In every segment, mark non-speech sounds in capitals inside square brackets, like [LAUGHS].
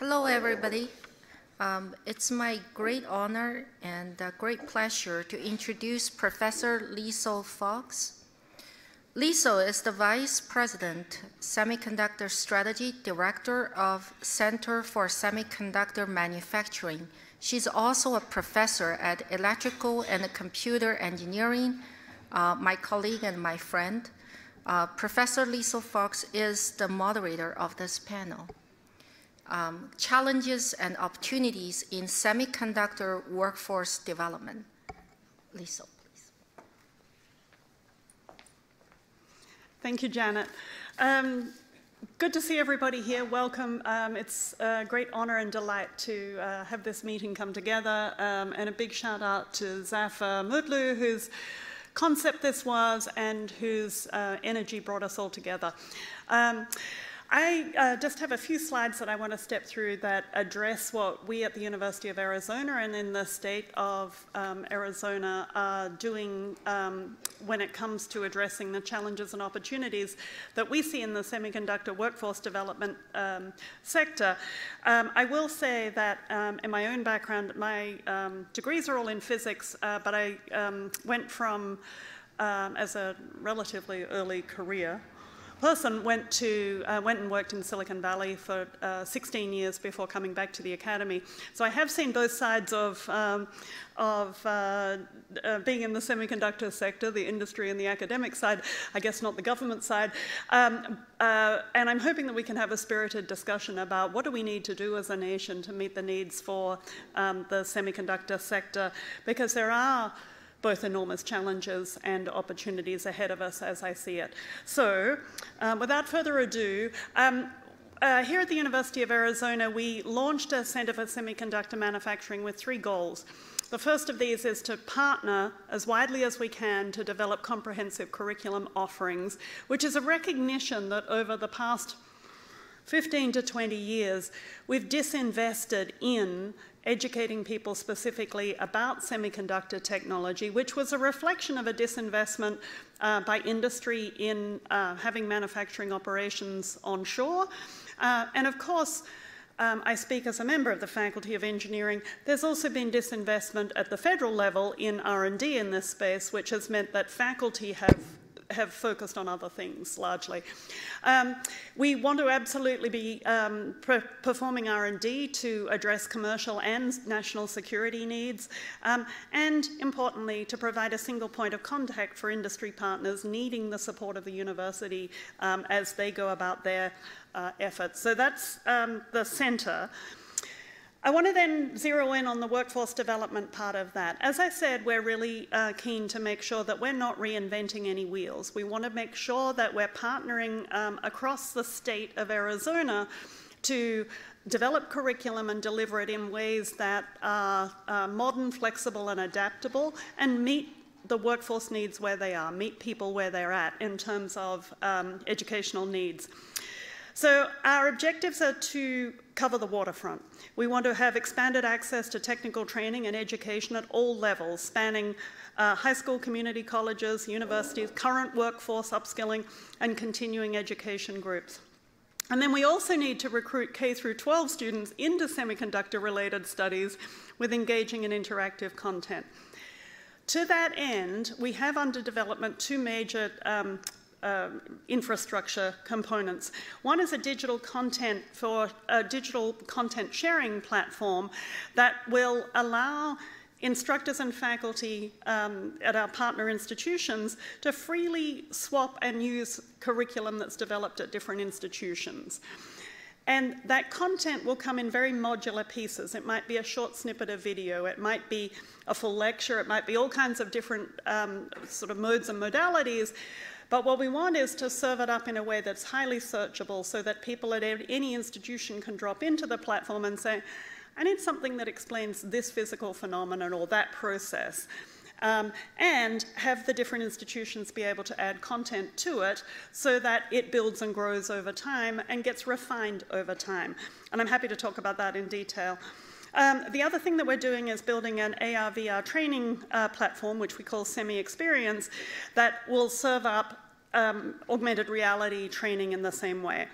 Hello, everybody. Um, it's my great honor and great pleasure to introduce Professor Liesl Folks. Liesl is the Vice President, Semiconductor Strategy Director of Center for Semiconductor Manufacturing. She's also a professor at Electrical and Computer Engineering, uh, my colleague and my friend. Uh, Professor Liesl Folks is the moderator of this panel um, challenges and opportunities in semiconductor workforce development. Lisa, please. Thank you, Janet. Um, good to see everybody here. Welcome. Um, it's a great honor and delight to uh, have this meeting come together. Um, and a big shout out to Zafer Mudlu, whose concept this was and whose uh, energy brought us all together. Um, I uh, just have a few slides that I want to step through that address what we at the University of Arizona and in the state of um, Arizona are doing um, when it comes to addressing the challenges and opportunities that we see in the semiconductor workforce development um, sector. Um, I will say that um, in my own background, my um, degrees are all in physics, uh, but I went from as a relatively early career person went to uh, went and worked in Silicon Valley for uh, 16 years before coming back to the academy. So I have seen both sides of um, of uh, uh, being in the semiconductor sector, the industry and the academic side. I guess not the government side. Um, uh, and I'm hoping that we can have a spirited discussion about what do we need to do as a nation to meet the needs for um, the semiconductor sector, because there are both enormous challenges and opportunities ahead of us as I see it. So, um, without further ado, um, uh, here at the University of Arizona, we launched a Center for Semiconductor Manufacturing with three goals. The first of these is to partner as widely as we can to develop comprehensive curriculum offerings, which is a recognition that over the past 15 to 20 years, we've disinvested in educating people specifically about semiconductor technology, which was a reflection of a disinvestment uh, by industry in uh, having manufacturing operations onshore. Uh, and of course, um, I speak as a member of the Faculty of Engineering. There's also been disinvestment at the federal level in R&D in this space, which has meant that faculty have have focused on other things largely. Um, we want to absolutely be um, performing R&D to address commercial and national security needs, um, and importantly, to provide a single point of contact for industry partners needing the support of the university um, as they go about their uh, efforts. So that's um, the centre. I want to then zero in on the workforce development part of that. As I said, we're really uh, keen to make sure that we're not reinventing any wheels. We want to make sure that we're partnering um, across the state of Arizona to develop curriculum and deliver it in ways that are uh, modern, flexible, and adaptable and meet the workforce needs where they are, meet people where they're at in terms of um, educational needs. So our objectives are to cover the waterfront. We want to have expanded access to technical training and education at all levels, spanning uh, high school, community colleges, universities, current workforce upskilling, and continuing education groups. And then we also need to recruit K through 12 students into semiconductor related studies with engaging and interactive content. To that end, we have under development two major um, uh, infrastructure components. One is a digital content for a digital content sharing platform that will allow instructors and faculty um, at our partner institutions to freely swap and use curriculum that's developed at different institutions. And that content will come in very modular pieces. It might be a short snippet of video, it might be a full lecture, it might be all kinds of different um, sort of modes and modalities. But what we want is to serve it up in a way that's highly searchable so that people at any institution can drop into the platform and say, I need something that explains this physical phenomenon or that process. Um, and have the different institutions be able to add content to it so that it builds and grows over time and gets refined over time. And I'm happy to talk about that in detail. Um, the other thing that we're doing is building an AR VR training uh, platform, which we call Semi Experience, that will serve up um, augmented reality training in the same way.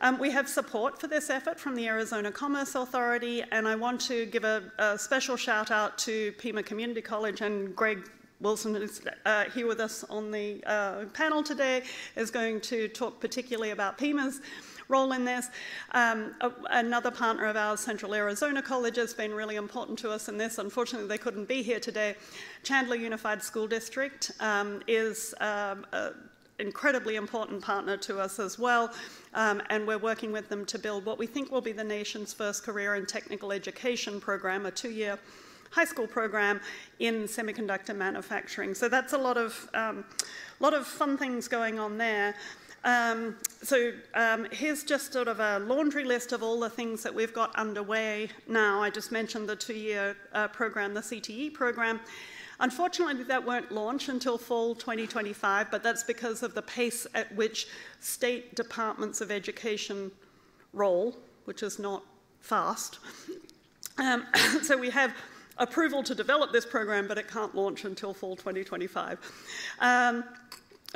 Um, we have support for this effort from the Arizona Commerce Authority, and I want to give a, a special shout out to Pima Community College and Greg Wilson, who's uh, here with us on the uh, panel today, is going to talk particularly about Pima's role in this. Um, a, another partner of ours, Central Arizona College, has been really important to us in this. Unfortunately, they couldn't be here today. Chandler Unified School District um, is um, a, incredibly important partner to us as well, um, and we're working with them to build what we think will be the nation's first career and technical education program, a two-year high school program in semiconductor manufacturing. So that's a lot of, um, lot of fun things going on there. Um, so um, here's just sort of a laundry list of all the things that we've got underway now. I just mentioned the two-year uh, program, the CTE program. Unfortunately, that won't launch until fall 2025, but that's because of the pace at which state departments of education roll, which is not fast. Um, [COUGHS] so we have approval to develop this program, but it can't launch until fall 2025. Um,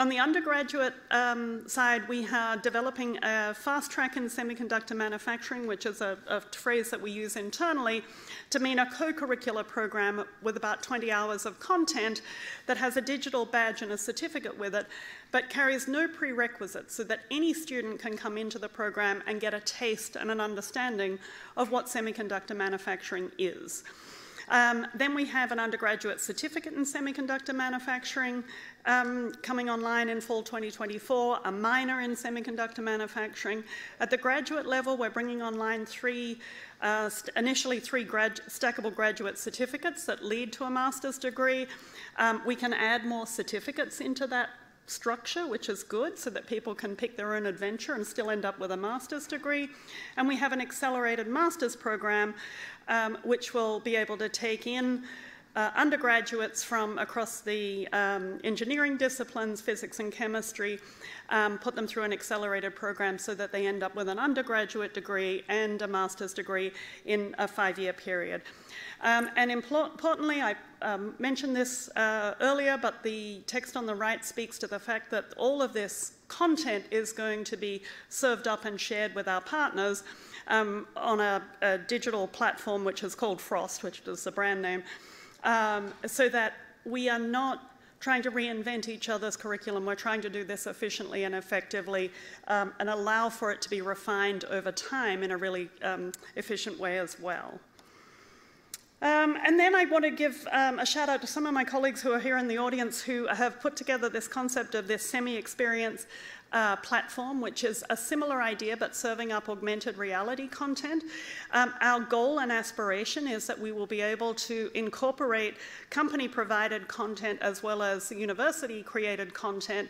on the undergraduate um, side, we are developing a fast track in semiconductor manufacturing, which is a, a phrase that we use internally to mean a co-curricular program with about 20 hours of content that has a digital badge and a certificate with it, but carries no prerequisites so that any student can come into the program and get a taste and an understanding of what semiconductor manufacturing is. Um, then we have an undergraduate certificate in semiconductor manufacturing um, coming online in fall 2024, a minor in semiconductor manufacturing. At the graduate level, we're bringing online three, uh, initially three grad stackable graduate certificates that lead to a master's degree. Um, we can add more certificates into that structure, which is good, so that people can pick their own adventure and still end up with a master's degree. And we have an accelerated master's program, um, which will be able to take in uh, undergraduates from across the um, engineering disciplines, physics and chemistry, um, put them through an accelerated program so that they end up with an undergraduate degree and a master's degree in a five-year period. Um, and importantly, I um, mentioned this uh, earlier, but the text on the right speaks to the fact that all of this content is going to be served up and shared with our partners um, on a, a, digital platform which is called Frost, which is the brand name, um, so that we are not trying to reinvent each other's curriculum. We're trying to do this efficiently and effectively um, and allow for it to be refined over time in a really um, efficient way as well. Um, and then I want to give um, a shout out to some of my colleagues who are here in the audience who have put together this concept of this semi-experience uh, platform, which is a similar idea but serving up augmented reality content. Um, our goal and aspiration is that we will be able to incorporate company-provided content as well as university-created content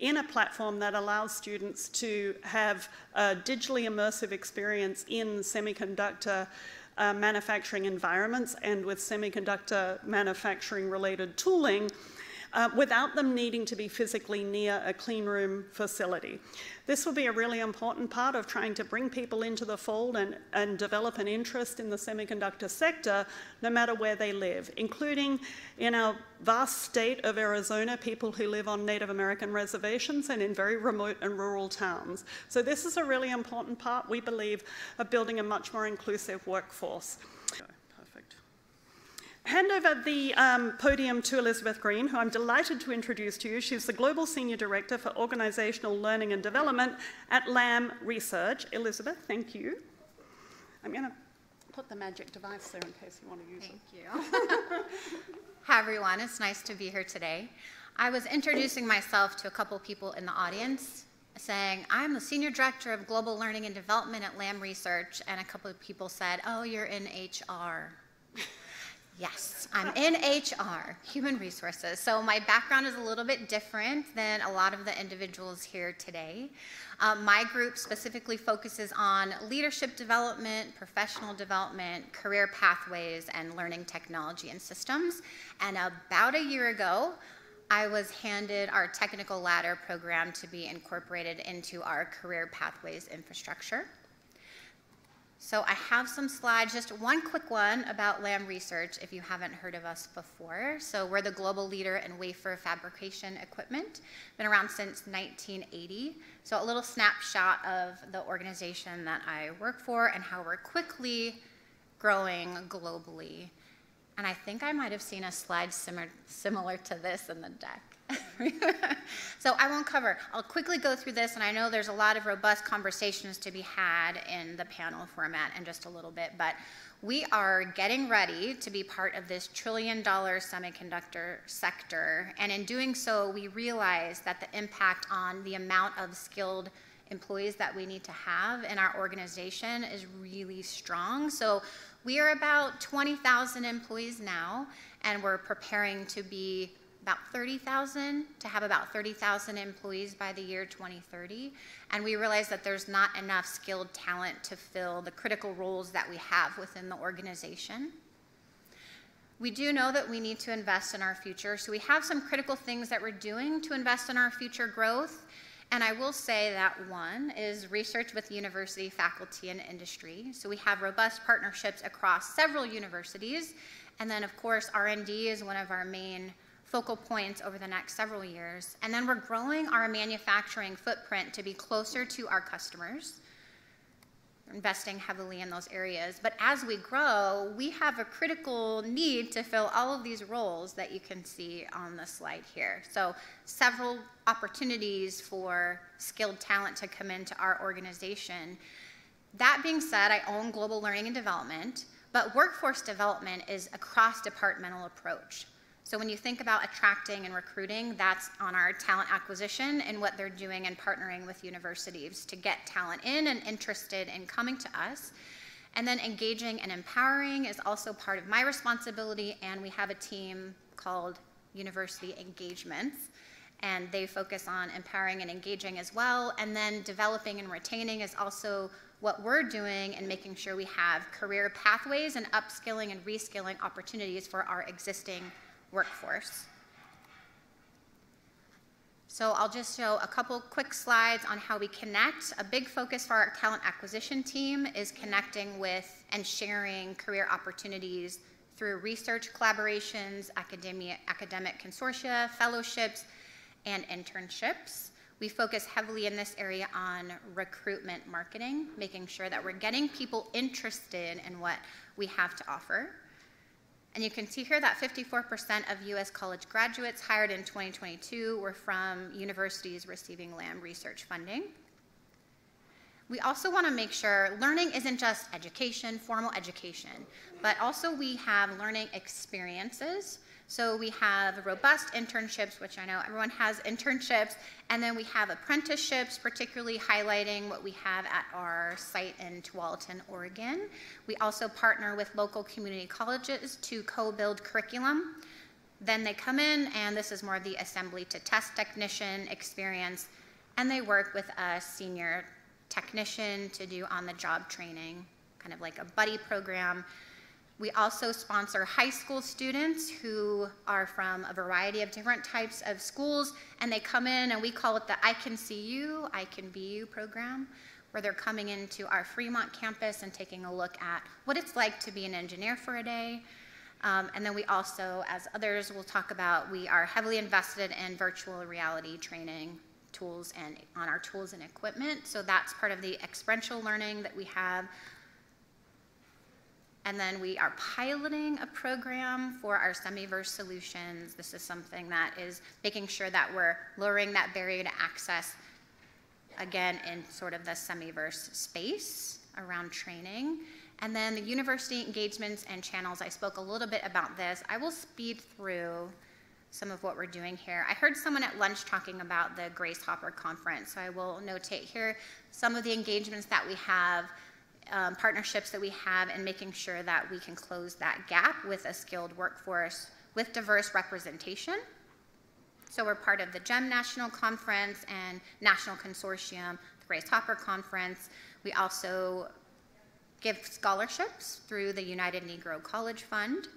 in a platform that allows students to have a digitally immersive experience in semiconductor uh, manufacturing environments and with semiconductor manufacturing related tooling uh, without them needing to be physically near a clean room facility. This will be a really important part of trying to bring people into the fold and, and develop an interest in the semiconductor sector no matter where they live, including in our vast state of Arizona, people who live on Native American reservations and in very remote and rural towns. So this is a really important part, we believe, of building a much more inclusive workforce hand over the um, podium to Elizabeth Greene, who I'm delighted to introduce to you. She's the Global Senior Director for Organizational Learning and Development at Lam Research. Elizabeth, thank you. I'm going to put the magic device there in case you want to use thank it. Thank you. [LAUGHS] Hi, everyone. It's nice to be here today. I was introducing myself to a couple people in the audience saying, I'm the Senior Director of Global Learning and Development at Lam Research, and a couple of people said, oh, you're in HR. [LAUGHS] Yes, I'm in HR, human resources. So my background is a little bit different than a lot of the individuals here today. Um, my group specifically focuses on leadership development, professional development, career pathways, and learning technology and systems. And about a year ago, I was handed our technical ladder program to be incorporated into our career pathways infrastructure. So I have some slides, just one quick one about Lam Research if you haven't heard of us before. So we're the global leader in wafer fabrication equipment, been around since 1980. So a little snapshot of the organization that I work for and how we're quickly growing globally. And I think I might have seen a slide similar, similar to this in the deck. [LAUGHS] so I won't cover. I'll quickly go through this, and I know there's a lot of robust conversations to be had in the panel format in just a little bit, but we are getting ready to be part of this trillion dollar semiconductor sector. And in doing so, we realize that the impact on the amount of skilled employees that we need to have in our organization is really strong. So we are about 20,000 employees now, and we're preparing to be about 30,000 to have about 30,000 employees by the year 2030. And we realize that there's not enough skilled talent to fill the critical roles that we have within the organization. We do know that we need to invest in our future. So we have some critical things that we're doing to invest in our future growth. And I will say that one is research with university, faculty, and industry. So we have robust partnerships across several universities. And then, of course, R&D is one of our main focal points over the next several years. And then we're growing our manufacturing footprint to be closer to our customers, investing heavily in those areas. But as we grow, we have a critical need to fill all of these roles that you can see on the slide here. So several opportunities for skilled talent to come into our organization. That being said, I own global learning and development, but workforce development is a cross-departmental approach. So when you think about attracting and recruiting, that's on our talent acquisition and what they're doing and partnering with universities to get talent in and interested in coming to us. And then engaging and empowering is also part of my responsibility, and we have a team called University Engagements, and they focus on empowering and engaging as well. And then developing and retaining is also what we're doing and making sure we have career pathways and upskilling and reskilling opportunities for our existing workforce. So I'll just show a couple quick slides on how we connect. A big focus for our talent acquisition team is connecting with and sharing career opportunities through research collaborations, academia, academic consortia, fellowships, and internships. We focus heavily in this area on recruitment marketing, making sure that we're getting people interested in what we have to offer. And you can see here that 54% of US college graduates hired in 2022 were from universities receiving Lam research funding. We also want to make sure learning isn't just education, formal education, but also we have learning experiences so we have robust internships, which I know everyone has internships, and then we have apprenticeships, particularly highlighting what we have at our site in Tualatin, Oregon. We also partner with local community colleges to co-build curriculum. Then they come in, and this is more of the assembly to test technician experience, and they work with a senior technician to do on-the-job training, kind of like a buddy program we also sponsor high school students who are from a variety of different types of schools, and they come in and we call it the I Can See You, I Can Be You program, where they're coming into our Fremont campus and taking a look at what it's like to be an engineer for a day. Um, and then we also, as others will talk about, we are heavily invested in virtual reality training tools and on our tools and equipment. So that's part of the experiential learning that we have and then we are piloting a program for our Semiverse solutions. This is something that is making sure that we're lowering that barrier to access, again, in sort of the Semiverse space around training. And then the university engagements and channels, I spoke a little bit about this. I will speed through some of what we're doing here. I heard someone at lunch talking about the Grace Hopper Conference, so I will notate here some of the engagements that we have um, partnerships that we have and making sure that we can close that gap with a skilled workforce with diverse representation. So we're part of the GEM National Conference and National Consortium, the Grace Hopper Conference. We also give scholarships through the United Negro College Fund.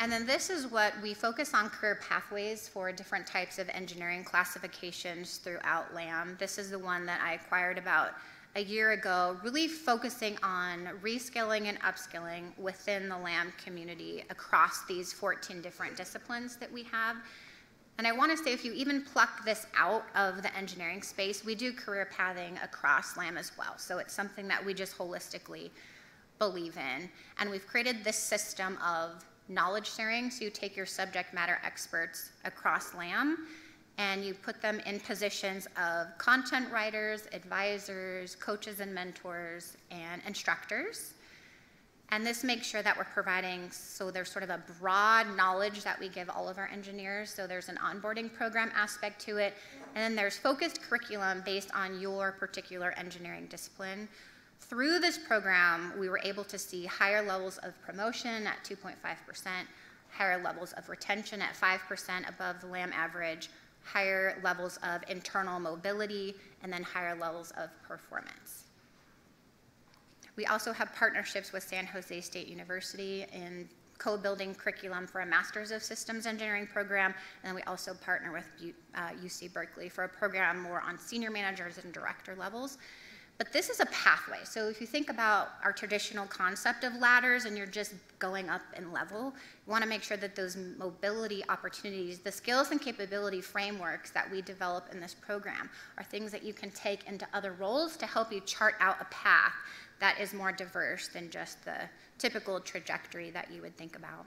And then this is what we focus on career pathways for different types of engineering classifications throughout Lam. This is the one that I acquired about a year ago, really focusing on reskilling and upskilling within the Lam community across these 14 different disciplines that we have. And I want to say, if you even pluck this out of the engineering space, we do career pathing across Lam as well. So it's something that we just holistically believe in. And we've created this system of knowledge sharing. So you take your subject matter experts across Lam and you put them in positions of content writers, advisors, coaches and mentors, and instructors. And this makes sure that we're providing, so there's sort of a broad knowledge that we give all of our engineers. So there's an onboarding program aspect to it. And then there's focused curriculum based on your particular engineering discipline. Through this program, we were able to see higher levels of promotion at 2.5%, higher levels of retention at 5% above the Lam average, higher levels of internal mobility, and then higher levels of performance. We also have partnerships with San Jose State University in co-building curriculum for a Master's of Systems Engineering program, and we also partner with uh, UC Berkeley for a program more on senior managers and director levels. But this is a pathway. So if you think about our traditional concept of ladders and you're just going up in level, you want to make sure that those mobility opportunities, the skills and capability frameworks that we develop in this program are things that you can take into other roles to help you chart out a path that is more diverse than just the typical trajectory that you would think about.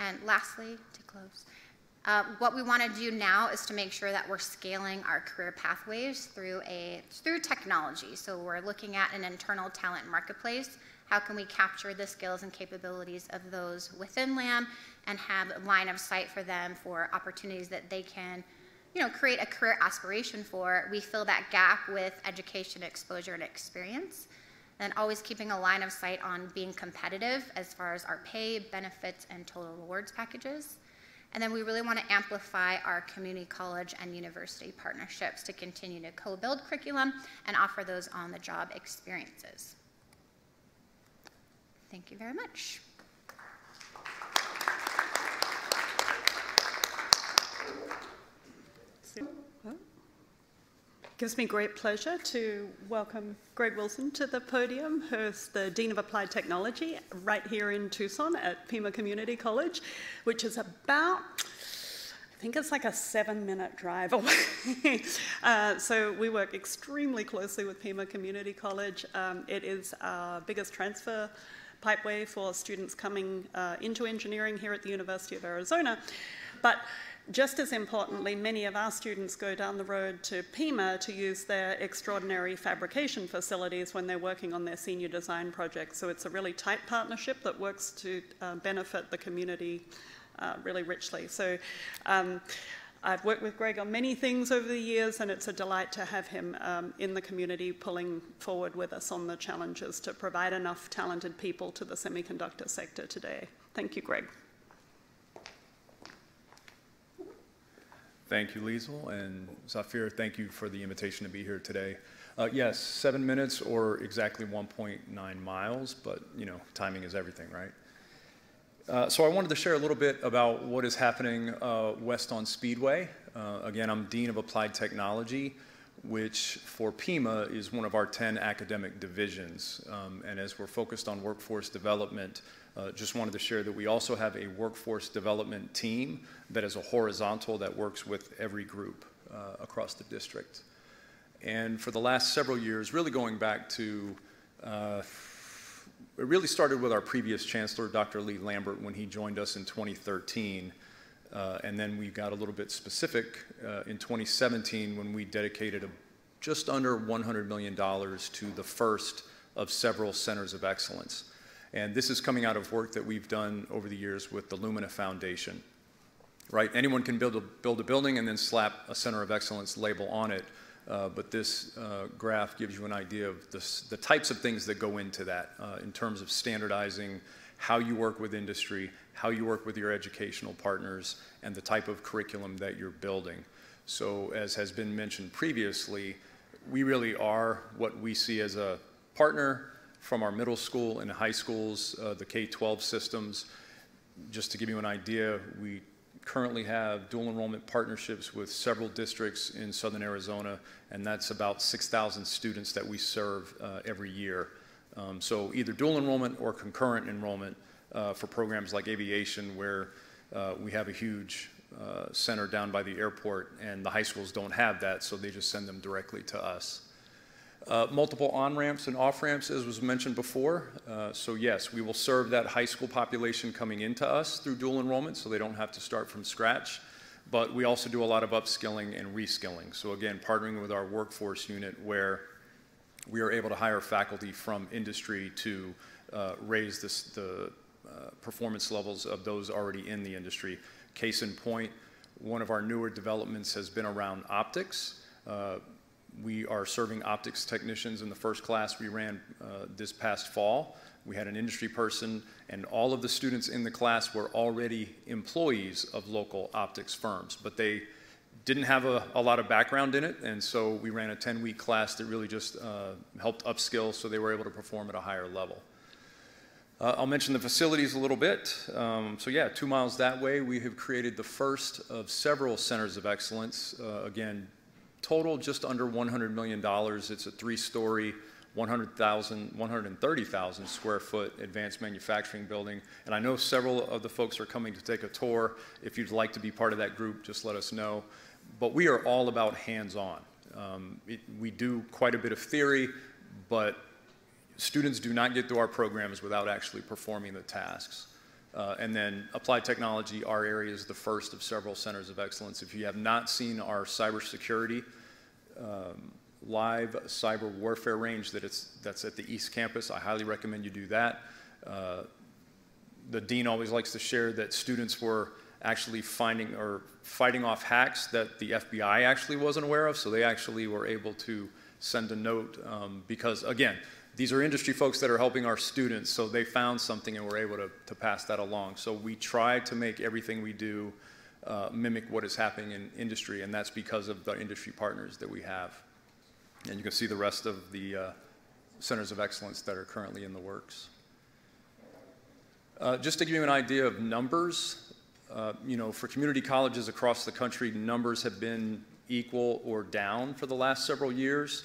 And lastly, to close, uh, what we want to do now is to make sure that we're scaling our career pathways through a through technology. So we're looking at an internal talent marketplace. How can we capture the skills and capabilities of those within Lam and have a line of sight for them for opportunities that they can, you know, create a career aspiration for? We fill that gap with education, exposure, and experience. And always keeping a line of sight on being competitive as far as our pay, benefits, and total rewards packages. And then we really want to amplify our community college and university partnerships to continue to co build curriculum and offer those on the job experiences. Thank you very much. Gives me great pleasure to welcome Greg Wilson to the podium, who's the Dean of Applied Technology right here in Tucson at Pima Community College, which is about I think it's like a seven minute drive away. [LAUGHS] uh, so we work extremely closely with Pima Community College. Um, it is our biggest transfer pipeway for students coming uh, into engineering here at the University of Arizona. But just as importantly, many of our students go down the road to Pima to use their extraordinary fabrication facilities when they're working on their senior design projects. So it's a really tight partnership that works to uh, benefit the community uh, really richly. So um, I've worked with Greg on many things over the years, and it's a delight to have him um, in the community pulling forward with us on the challenges to provide enough talented people to the semiconductor sector today. Thank you, Greg. Thank you, Liesl. And Zafir, thank you for the invitation to be here today. Uh, yes, seven minutes or exactly 1.9 miles, but you know, timing is everything, right? Uh, so I wanted to share a little bit about what is happening uh, west on Speedway. Uh, again, I'm Dean of Applied Technology, which for Pima is one of our 10 academic divisions. Um, and as we're focused on workforce development, uh, just wanted to share that we also have a workforce development team that is a horizontal that works with every group uh, across the district. And for the last several years, really going back to, uh, it really started with our previous chancellor, Dr. Lee Lambert, when he joined us in 2013. Uh, and then we got a little bit specific uh, in 2017 when we dedicated a, just under $100 million to the first of several centers of excellence. And this is coming out of work that we've done over the years with the Lumina Foundation. Right? Anyone can build a, build a building and then slap a Center of Excellence label on it. Uh, but this uh, graph gives you an idea of this, the types of things that go into that uh, in terms of standardizing how you work with industry, how you work with your educational partners, and the type of curriculum that you're building. So, as has been mentioned previously, we really are what we see as a partner from our middle school and high schools, uh, the K 12 systems. Just to give you an idea, we currently have dual enrollment partnerships with several districts in southern Arizona, and that's about 6,000 students that we serve uh, every year. Um, so either dual enrollment or concurrent enrollment uh, for programs like aviation, where uh, we have a huge uh, center down by the airport, and the high schools don't have that, so they just send them directly to us. Uh, multiple on-ramps and off-ramps, as was mentioned before. Uh, so yes, we will serve that high school population coming into us through dual enrollment, so they don't have to start from scratch. But we also do a lot of upskilling and reskilling. So again, partnering with our workforce unit where we are able to hire faculty from industry to uh, raise this, the uh, performance levels of those already in the industry. Case in point, one of our newer developments has been around optics. Uh, we are serving optics technicians in the first class we ran uh, this past fall. We had an industry person, and all of the students in the class were already employees of local optics firms, but they didn't have a, a lot of background in it, and so we ran a 10 week class that really just uh, helped upskill so they were able to perform at a higher level. Uh, I'll mention the facilities a little bit. Um, so, yeah, two miles that way, we have created the first of several centers of excellence. Uh, again, total just under $100 million. It's a three story, 100,000, 130,000 square foot advanced manufacturing building. And I know several of the folks are coming to take a tour. If you'd like to be part of that group, just let us know. But we are all about hands on. Um, we do quite a bit of theory, but students do not get through our programs without actually performing the tasks. Uh, and then applied technology, our area is the first of several centers of excellence. If you have not seen our cybersecurity um, live cyber warfare range that it's, that's at the East Campus, I highly recommend you do that. Uh, the dean always likes to share that students were actually finding or fighting off hacks that the FBI actually wasn't aware of, so they actually were able to send a note um, because, again, these are industry folks that are helping our students, so they found something and we're able to, to pass that along. So we try to make everything we do uh, mimic what is happening in industry, and that's because of the industry partners that we have. And you can see the rest of the uh, centers of excellence that are currently in the works. Uh, just to give you an idea of numbers, uh, you know, for community colleges across the country, numbers have been equal or down for the last several years.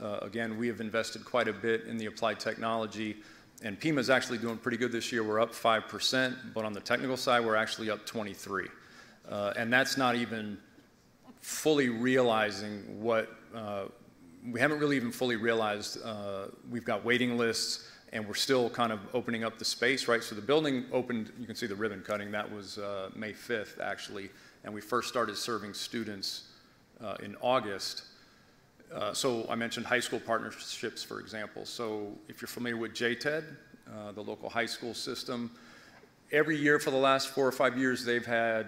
Uh, again, we have invested quite a bit in the applied technology, and Pima is actually doing pretty good this year. We're up 5%, but on the technical side, we're actually up 23. Uh, and that's not even fully realizing what, uh, we haven't really even fully realized uh, we've got waiting lists and we're still kind of opening up the space, right? So the building opened, you can see the ribbon cutting, that was uh, May 5th actually, and we first started serving students uh, in August. Uh, so I mentioned high school partnerships, for example. So if you're familiar with JTED, uh, the local high school system, every year for the last four or five years, they've had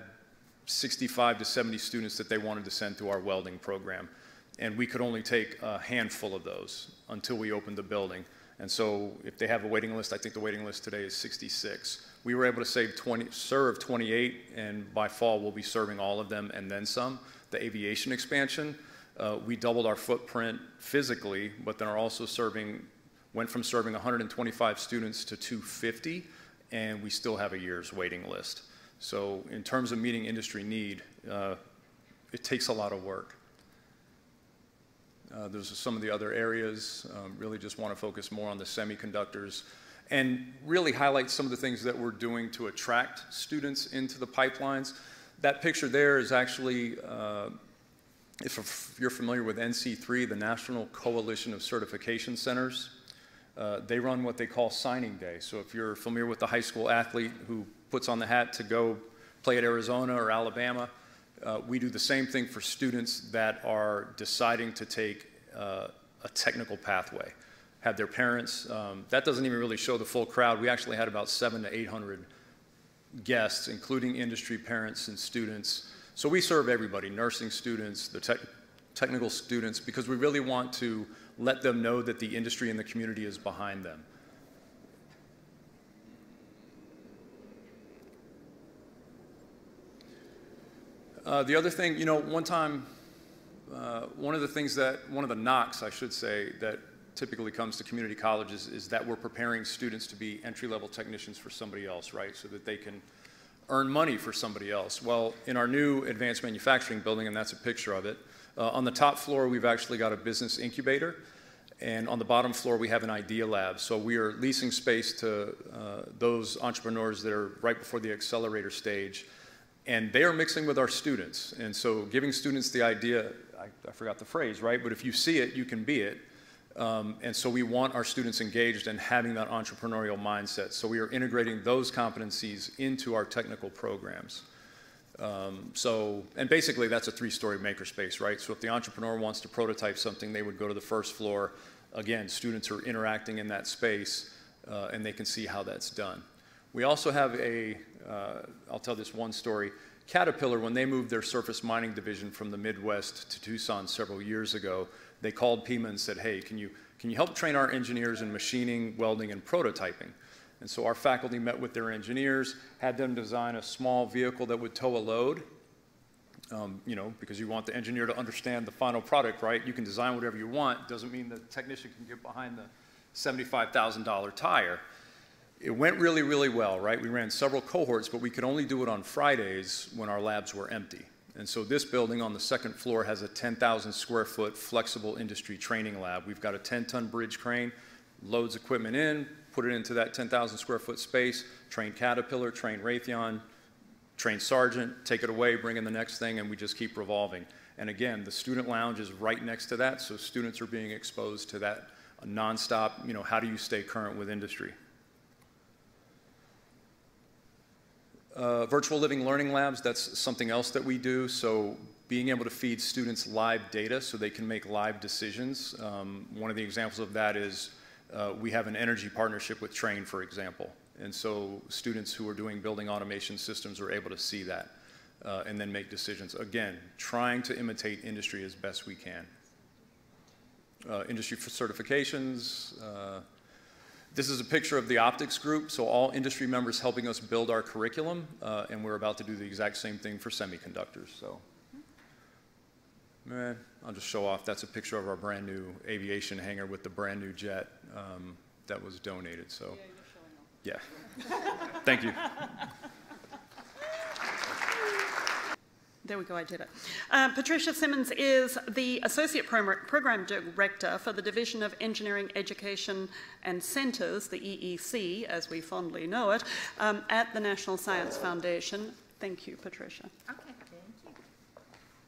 65 to 70 students that they wanted to send to our welding program. And we could only take a handful of those until we opened the building. And so if they have a waiting list, I think the waiting list today is 66. We were able to save 20, serve 28, and by fall we'll be serving all of them and then some. The aviation expansion, uh, we doubled our footprint physically, but then are also serving, went from serving 125 students to 250, and we still have a year's waiting list. So in terms of meeting industry need, uh, it takes a lot of work. Uh, those are some of the other areas. Um, really just want to focus more on the semiconductors and really highlight some of the things that we're doing to attract students into the pipelines. That picture there is actually uh, if you're familiar with NC3, the National Coalition of Certification Centers, uh, they run what they call signing day. So if you're familiar with the high school athlete who puts on the hat to go play at Arizona or Alabama, uh, we do the same thing for students that are deciding to take uh, a technical pathway. Have their parents, um, that doesn't even really show the full crowd. We actually had about seven to 800 guests, including industry parents and students, so we serve everybody, nursing students, the te technical students, because we really want to let them know that the industry and the community is behind them. Uh, the other thing, you know, one time, uh, one of the things that, one of the knocks, I should say, that typically comes to community colleges is that we're preparing students to be entry level technicians for somebody else, right? So that they can earn money for somebody else. Well, in our new advanced manufacturing building, and that's a picture of it, uh, on the top floor, we've actually got a business incubator. And on the bottom floor, we have an idea lab. So we are leasing space to uh, those entrepreneurs that are right before the accelerator stage. And they are mixing with our students. And so giving students the idea, I, I forgot the phrase, right? But if you see it, you can be it. Um, and so we want our students engaged and having that entrepreneurial mindset. So we are integrating those competencies into our technical programs. Um, so, and basically that's a three-story makerspace, right? So if the entrepreneur wants to prototype something, they would go to the first floor. Again, students are interacting in that space uh, and they can see how that's done. We also have a, will uh, tell this one story. Caterpillar, when they moved their surface mining division from the Midwest to Tucson several years ago, they called Pima and said, hey, can you, can you help train our engineers in machining, welding, and prototyping? And so our faculty met with their engineers, had them design a small vehicle that would tow a load. Um, you know, because you want the engineer to understand the final product, right? You can design whatever you want. Doesn't mean the technician can get behind the $75,000 tire. It went really, really well, right? We ran several cohorts, but we could only do it on Fridays when our labs were empty. And so this building on the second floor has a 10,000 square foot flexible industry training lab. We've got a 10 ton bridge crane, loads equipment in, put it into that 10,000 square foot space, train Caterpillar, train Raytheon, train Sargent, take it away, bring in the next thing, and we just keep revolving. And again, the student lounge is right next to that, so students are being exposed to that nonstop, you know, how do you stay current with industry? Uh, virtual living learning labs, that's something else that we do. So being able to feed students live data so they can make live decisions. Um, one of the examples of that is uh, we have an energy partnership with Trane, for example. And so students who are doing building automation systems are able to see that uh, and then make decisions. Again, trying to imitate industry as best we can. Uh, industry certifications. This is a picture of the optics group, so all industry members helping us build our curriculum, uh, and we're about to do the exact same thing for semiconductors. So. Eh, I'll just show off. That's a picture of our brand new aviation hangar with the brand new jet um, that was donated. So, yeah. [LAUGHS] Thank you. There we go, I did it. Uh, Patricia Simmons is the Associate Program Director for the Division of Engineering Education and Centres, the EEC, as we fondly know it, um, at the National Science Foundation. Thank you, Patricia. Okay. Thank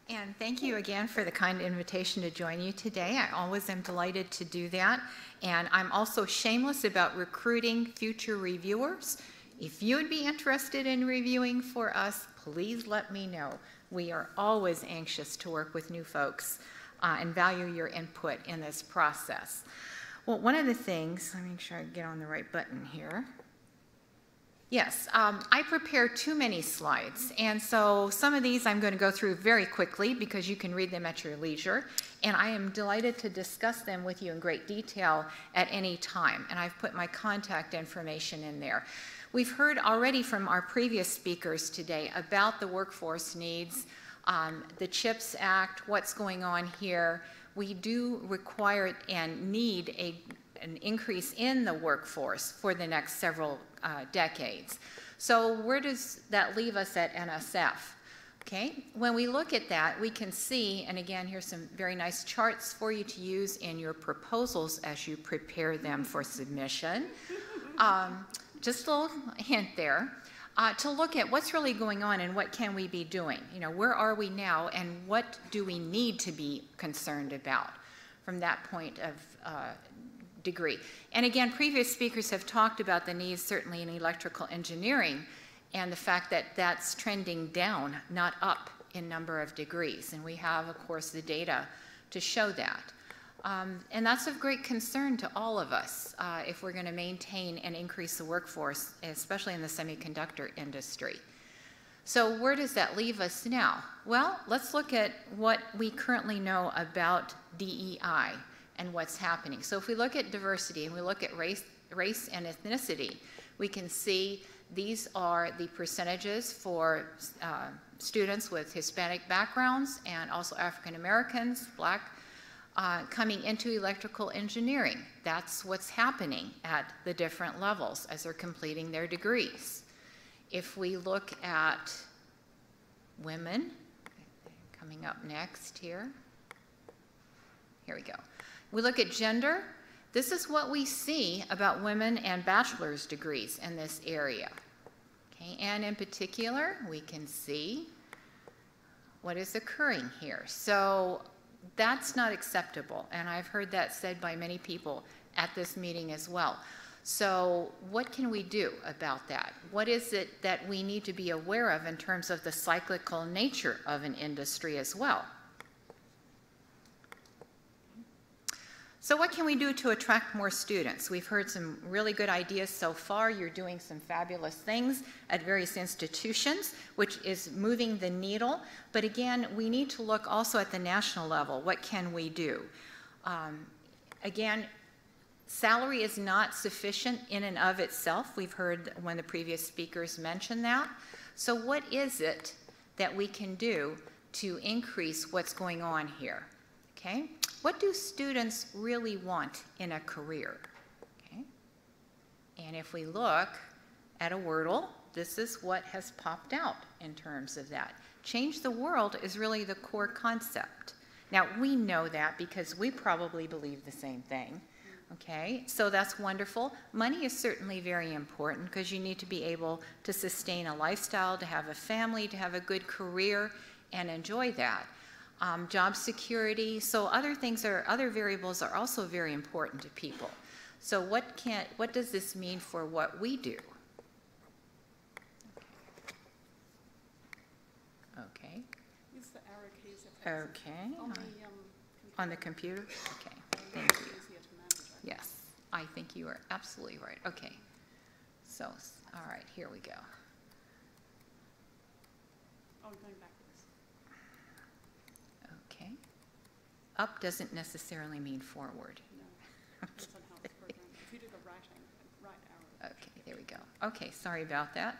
you. And thank you again for the kind invitation to join you today. I always am delighted to do that. And I'm also shameless about recruiting future reviewers. If you would be interested in reviewing for us, please let me know. We are always anxious to work with new folks uh, and value your input in this process. Well, one of the things, let me make sure I get on the right button here. Yes, um, I prepare too many slides, and so some of these I'm going to go through very quickly because you can read them at your leisure, and I am delighted to discuss them with you in great detail at any time, and I've put my contact information in there. We've heard already from our previous speakers today about the workforce needs, um, the CHIPS Act, what's going on here. We do require and need a, an increase in the workforce for the next several uh, decades. So where does that leave us at NSF? Okay, when we look at that, we can see, and again, here's some very nice charts for you to use in your proposals as you prepare them for submission. [LAUGHS] Um, just a little hint there. Uh, to look at what's really going on and what can we be doing. You know, where are we now and what do we need to be concerned about from that point of uh, degree. And again, previous speakers have talked about the needs, certainly in electrical engineering, and the fact that that's trending down, not up in number of degrees. And we have, of course, the data to show that. Um, and that's of great concern to all of us uh, if we're going to maintain and increase the workforce, especially in the semiconductor industry. So where does that leave us now? Well, let's look at what we currently know about DEI and what's happening. So if we look at diversity and we look at race, race and ethnicity, we can see these are the percentages for uh, students with Hispanic backgrounds and also African Americans, black, uh, coming into electrical engineering. That's what's happening at the different levels as they're completing their degrees. If we look at women, coming up next here. Here we go. We look at gender. This is what we see about women and bachelor's degrees in this area. Okay, and in particular, we can see what is occurring here. So that's not acceptable, and I've heard that said by many people at this meeting as well. So what can we do about that? What is it that we need to be aware of in terms of the cyclical nature of an industry as well? So what can we do to attract more students? We've heard some really good ideas so far. You're doing some fabulous things at various institutions, which is moving the needle. But again, we need to look also at the national level. What can we do? Um, again, salary is not sufficient in and of itself. We've heard when the previous speakers mentioned that. So what is it that we can do to increase what's going on here? Okay? What do students really want in a career? Okay? And if we look at a Wordle, this is what has popped out in terms of that. Change the world is really the core concept. Now, we know that because we probably believe the same thing. Okay, so that's wonderful. Money is certainly very important because you need to be able to sustain a lifestyle, to have a family, to have a good career, and enjoy that um, job security. So other things are, other variables are also very important to people. So what can, what does this mean for what we do? Okay. Use the arrow keys Okay. on uh, the, um, On the computer? Okay, thank you. easier to manage. I think. Yes, I think you are absolutely right. Okay. So, all right, here we go. Oh, going backwards. Okay. Up doesn't necessarily mean forward. No, doesn't help the program. If you do the right, ang- right arrow. Okay, there we go. Okay, sorry about that.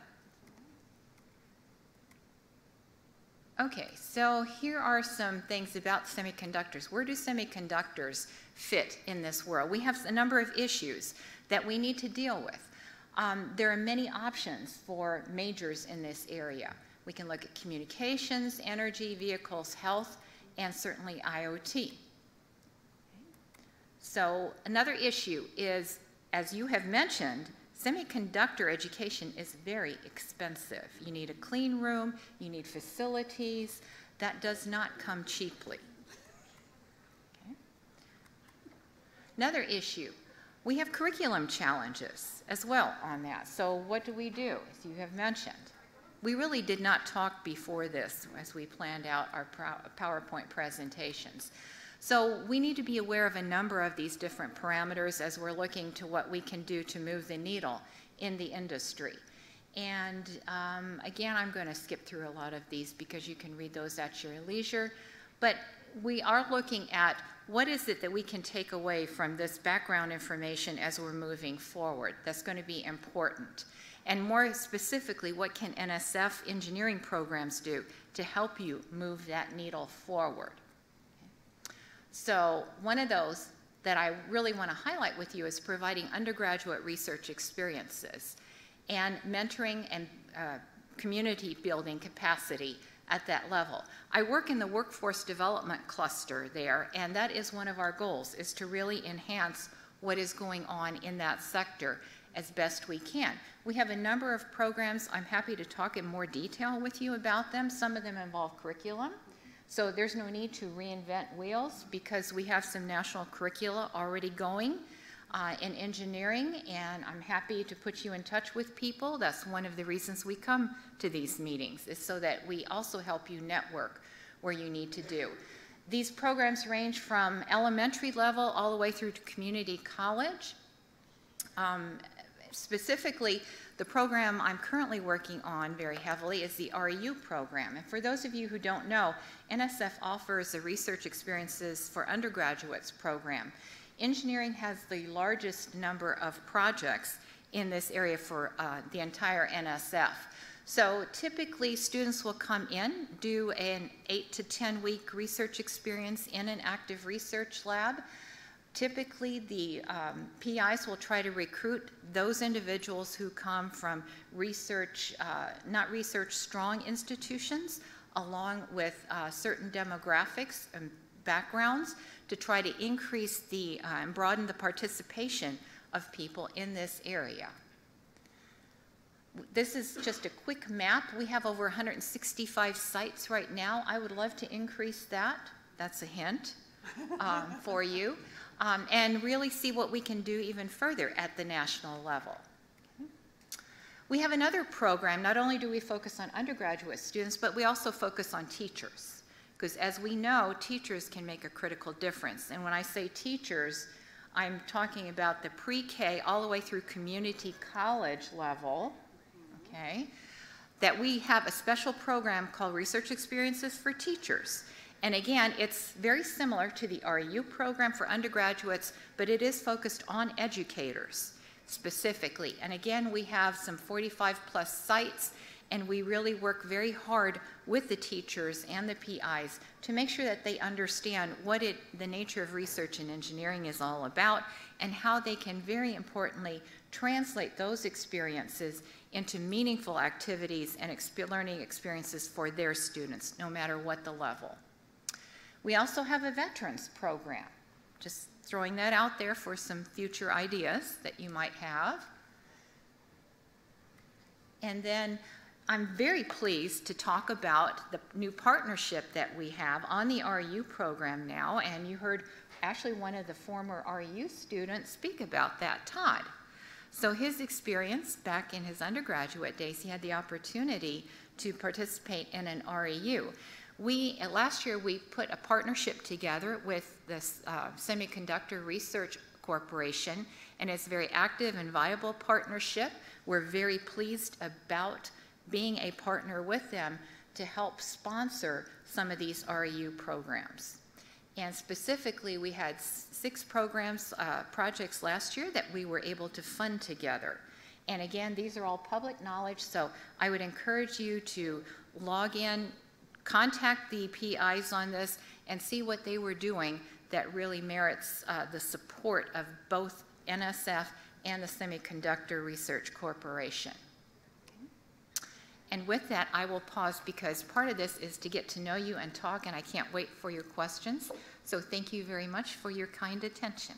Okay, so here are some things about semiconductors. Where do semiconductors fit in this world? We have a number of issues that we need to deal with. Um, there are many options for majors in this area. We can look at communications, energy, vehicles, health, and certainly IoT. So another issue is, as you have mentioned, semiconductor education is very expensive. You need a clean room, you need facilities. That does not come cheaply. Okay. Another issue, we have curriculum challenges as well on that. So what do we do, as you have mentioned? We really did not talk before this as we planned out our PowerPoint presentations. So we need to be aware of a number of these different parameters as we're looking to what we can do to move the needle in the industry. And um, again, I'm going to skip through a lot of these because you can read those at your leisure. But we are looking at what is it that we can take away from this background information as we're moving forward that's going to be important. And more specifically, what can NSF engineering programs do to help you move that needle forward? So one of those that I really want to highlight with you is providing undergraduate research experiences and mentoring and uh, community building capacity at that level. I work in the workforce development cluster there, and that is one of our goals, is to really enhance what is going on in that sector as best we can. We have a number of programs. I'm happy to talk in more detail with you about them. Some of them involve curriculum. So there's no need to reinvent wheels because we have some national curricula already going uh, in engineering, and I'm happy to put you in touch with people. That's one of the reasons we come to these meetings, is so that we also help you network where you need to do. These programs range from elementary level all the way through to community college. Um, specifically, the program I'm currently working on very heavily is the REU program. And for those of you who don't know, NSF offers a research experiences for undergraduates program. Engineering has the largest number of projects in this area for uh, the entire NSF. So typically, students will come in, do an eight to 10 week research experience in an active research lab. Typically, the um, PIs will try to recruit those individuals who come from research, uh, not research strong institutions, along with uh, certain demographics and backgrounds to try to increase the uh, and broaden the participation of people in this area. This is just a quick map. We have over 165 sites right now. I would love to increase that. That's a hint um, for you um, and really see what we can do even further at the national level. We have another program. Not only do we focus on undergraduate students, but we also focus on teachers. Because as we know, teachers can make a critical difference. And when I say teachers, I'm talking about the pre-K all the way through community college level, okay? That we have a special program called Research Experiences for Teachers. And again, it's very similar to the REU program for undergraduates, but it is focused on educators specifically. And again, we have some 45 plus sites, and we really work very hard with the teachers and the PIs to make sure that they understand what it, the nature of research and engineering is all about and how they can very importantly translate those experiences into meaningful activities and exp learning experiences for their students, no matter what the level. We also have a veterans program. Just throwing that out there for some future ideas that you might have. And then I'm very pleased to talk about the new partnership that we have on the REU program now. And you heard actually one of the former REU students speak about that, Todd. So his experience back in his undergraduate days, he had the opportunity to participate in an REU. We, uh, last year, we put a partnership together with this uh, Semiconductor Research Corporation, and it's a very active and viable partnership. We're very pleased about being a partner with them to help sponsor some of these REU programs. And specifically, we had six programs, uh, projects last year that we were able to fund together. And again, these are all public knowledge, so I would encourage you to log in contact the PIs on this and see what they were doing that really merits uh, the support of both NSF and the Semiconductor Research Corporation. And with that, I will pause because part of this is to get to know you and talk, and I can't wait for your questions. So thank you very much for your kind attention.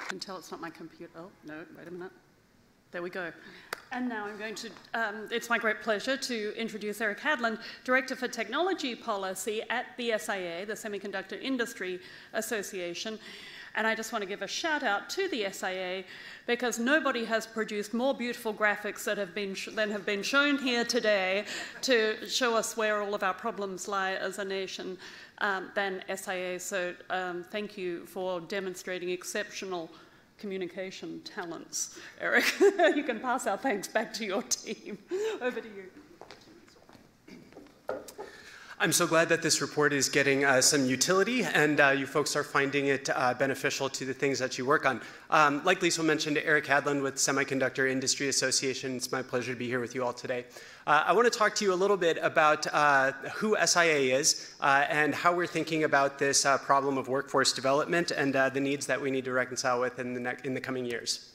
I can tell it's not my computer. Oh, no, wait a minute. There we go. And now I'm going to, um, it's my great pleasure to introduce Erik Hadland, Director for Technology Policy at the SIA, the Semiconductor Industry Association. And I just want to give a shout out to the SIA because nobody has produced more beautiful graphics that have been than have been shown here today to show us where all of our problems lie as a nation um, than SIA. So um, thank you for demonstrating exceptional communication talents. Erik, [LAUGHS] you can pass our thanks back to your team. [LAUGHS] Over to you. I'm so glad that this report is getting uh, some utility and uh, you folks are finding it uh, beneficial to the things that you work on. Um, like Liesl mentioned, Erik Hadland with Semiconductor Industry Association. It's my pleasure to be here with you all today. Uh, I want to talk to you a little bit about uh, who SIA is uh, and how we're thinking about this problem of workforce development and the needs that we need to reconcile with in the, in the coming years.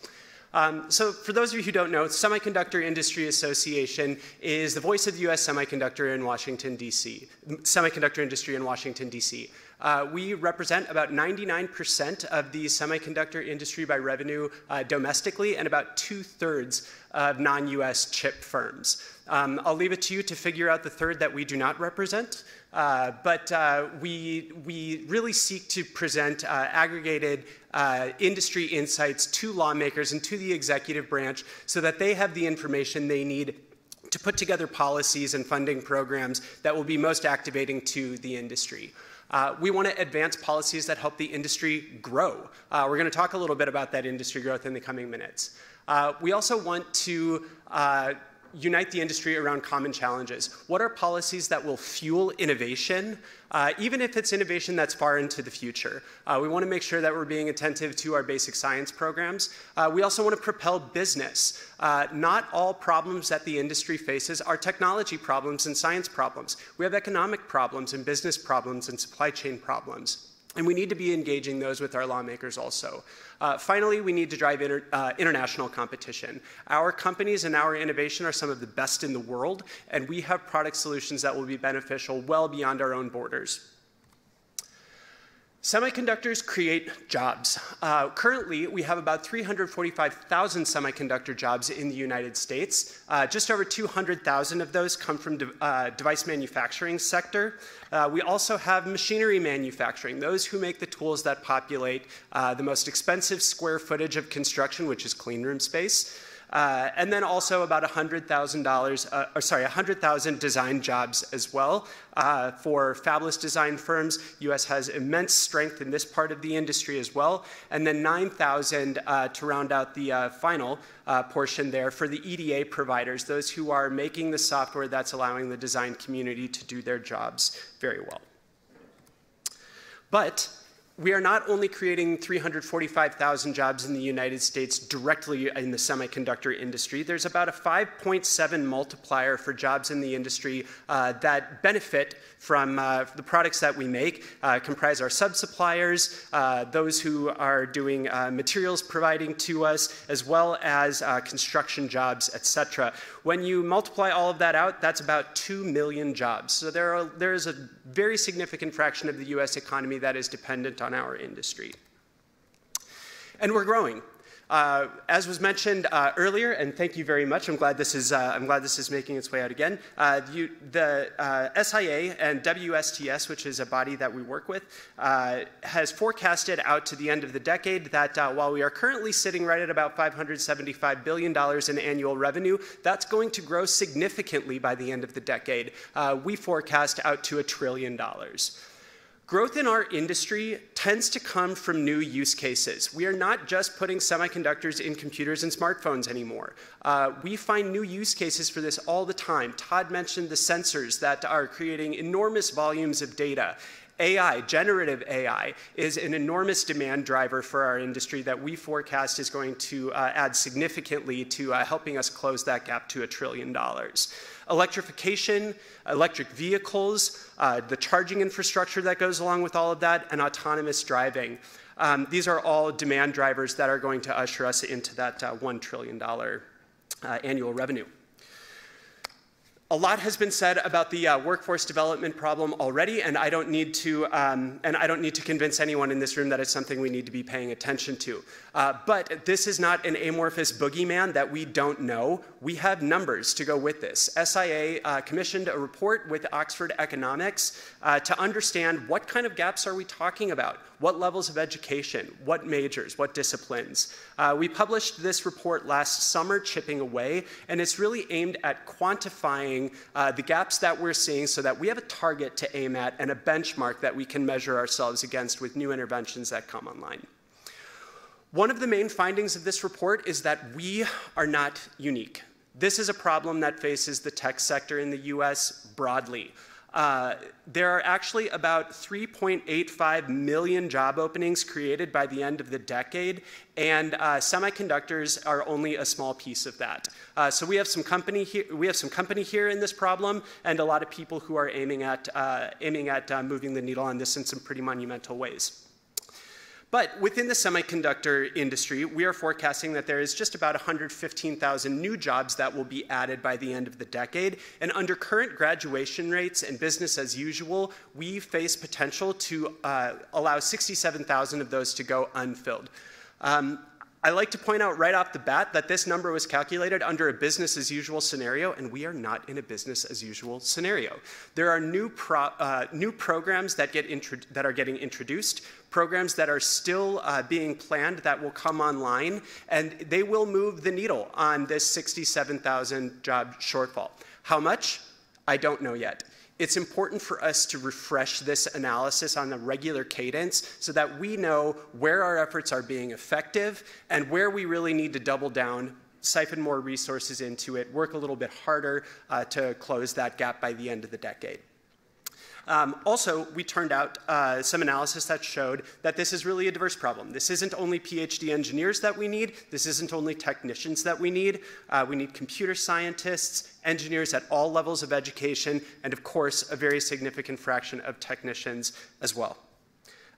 Um, so for those of you who don't know, Semiconductor Industry Association is the voice of the U.S. semiconductor in Washington, D.C., semiconductor industry in Washington, D.C. Uh, we represent about 99% of the semiconductor industry by revenue uh, domestically and about two-thirds of non-U.S. chip firms. Um, I'll leave it to you to figure out the third that we do not represent. Uh, but uh, we, we really seek to present uh, aggregated uh, industry insights to lawmakers and to the executive branch so that they have the information they need to put together policies and funding programs that will be most activating to the industry. Uh, we want to advance policies that help the industry grow. Uh, we're going to talk a little bit about that industry growth in the coming minutes. Uh, we also want to unite the industry around common challenges. What are policies that will fuel innovation, uh, even if it's innovation that's far into the future? Uh, we want to make sure that we're being attentive to our basic science programs. Uh, we also want to propel business. Uh, not all problems that the industry faces are technology problems and science problems. We have economic problems and business problems and supply chain problems. And we need to be engaging those with our lawmakers also. Uh, finally, we need to drive inter, uh, international competition. Our companies and our innovation are some of the best in the world, and we have product solutions that will be beneficial well beyond our own borders. Semiconductors create jobs. Uh, currently, we have about 345,000 semiconductor jobs in the United States. Uh, just over 200,000 of those come from de uh, device manufacturing sector. Uh, we also have machinery manufacturing, those who make the tools that populate uh, the most expensive square footage of construction, which is clean room space. Uh, and then also about $100,000, uh, or sorry, 100,000 design jobs as well uh, for fabless design firms. U.S. has immense strength in this part of the industry as well. And then 9,000 uh, to round out the uh, final uh, portion there for the EDA providers, those who are making the software that's allowing the design community to do their jobs very well. But we are not only creating 345,000 jobs in the United States directly in the semiconductor industry, there's about a 5.7 multiplier for jobs in the industry uh, that benefit from uh, the products that we make, uh, comprise our sub-suppliers, uh, those who are doing uh, materials providing to us, as well as uh, construction jobs, et cetera. When you multiply all of that out, that's about 2 million jobs. So there, are, there is a very significant fraction of the US economy that is dependent on our industry. And we're growing. Uh, as was mentioned uh, earlier, and thank you very much. I'm glad this is uh, I'm glad this is making its way out again. Uh, you, the uh, SIA and WSTS, which is a body that we work with, uh, has forecasted out to the end of the decade that while we are currently sitting right at about 575 billion dollars in annual revenue, that's going to grow significantly by the end of the decade. we forecast out to a trillion dollars. Growth in our industry tends to come from new use cases. We are not just putting semiconductors in computers and smartphones anymore. Uh, we find new use cases for this all the time. Todd mentioned the sensors that are creating enormous volumes of data. AI, generative AI, is an enormous demand driver for our industry that we forecast is going to uh, add significantly to uh, helping us close that gap to a trillion dollars electrification, electric vehicles, uh, the charging infrastructure that goes along with all of that, and autonomous driving. Um, these are all demand drivers that are going to usher us into that uh, $1 trillion uh, annual revenue. A lot has been said about the uh, workforce development problem already, and I don't need to, um, and I don't need to convince anyone in this room that it's something we need to be paying attention to. Uh, but this is not an amorphous boogeyman that we don't know. We have numbers to go with this. SIA uh, commissioned a report with Oxford Economics uh, to understand what kind of gaps are we talking about, what levels of education, what majors, what disciplines. Uh, we published this report last summer, Chipping Away, and it's really aimed at quantifying uh, the gaps that we're seeing so that we have a target to aim at and a benchmark that we can measure ourselves against with new interventions that come online. One of the main findings of this report is that we are not unique. This is a problem that faces the tech sector in the US broadly. Uh, there are actually about 3.85 million job openings created by the end of the decade, and uh, semiconductors are only a small piece of that. Uh, so we have some company here. We have some company here in this problem, and a lot of people who are aiming at uh, aiming at uh, moving the needle on this in some pretty monumental ways. But within the semiconductor industry, we are forecasting that there is just about 115,000 new jobs that will be added by the end of the decade. And under current graduation rates and business as usual, we face potential to uh, allow 67,000 of those to go unfilled. Um, I like to point out right off the bat that this number was calculated under a business as usual scenario, and we are not in a business as usual scenario. There are new, pro, uh, new programs that, get that are getting introduced, programs that are still uh, being planned that will come online, and they will move the needle on this 67,000 job shortfall. How much? I don't know yet it's important for us to refresh this analysis on a regular cadence so that we know where our efforts are being effective and where we really need to double down siphon more resources into it, work a little bit harder uh, to close that gap by the end of the decade. Um, also, we turned out uh, some analysis that showed that this is really a diverse problem. This isn't only PhD engineers that we need, this isn't only technicians that we need. Uh, we need computer scientists, engineers at all levels of education, and of course, a very significant fraction of technicians as well.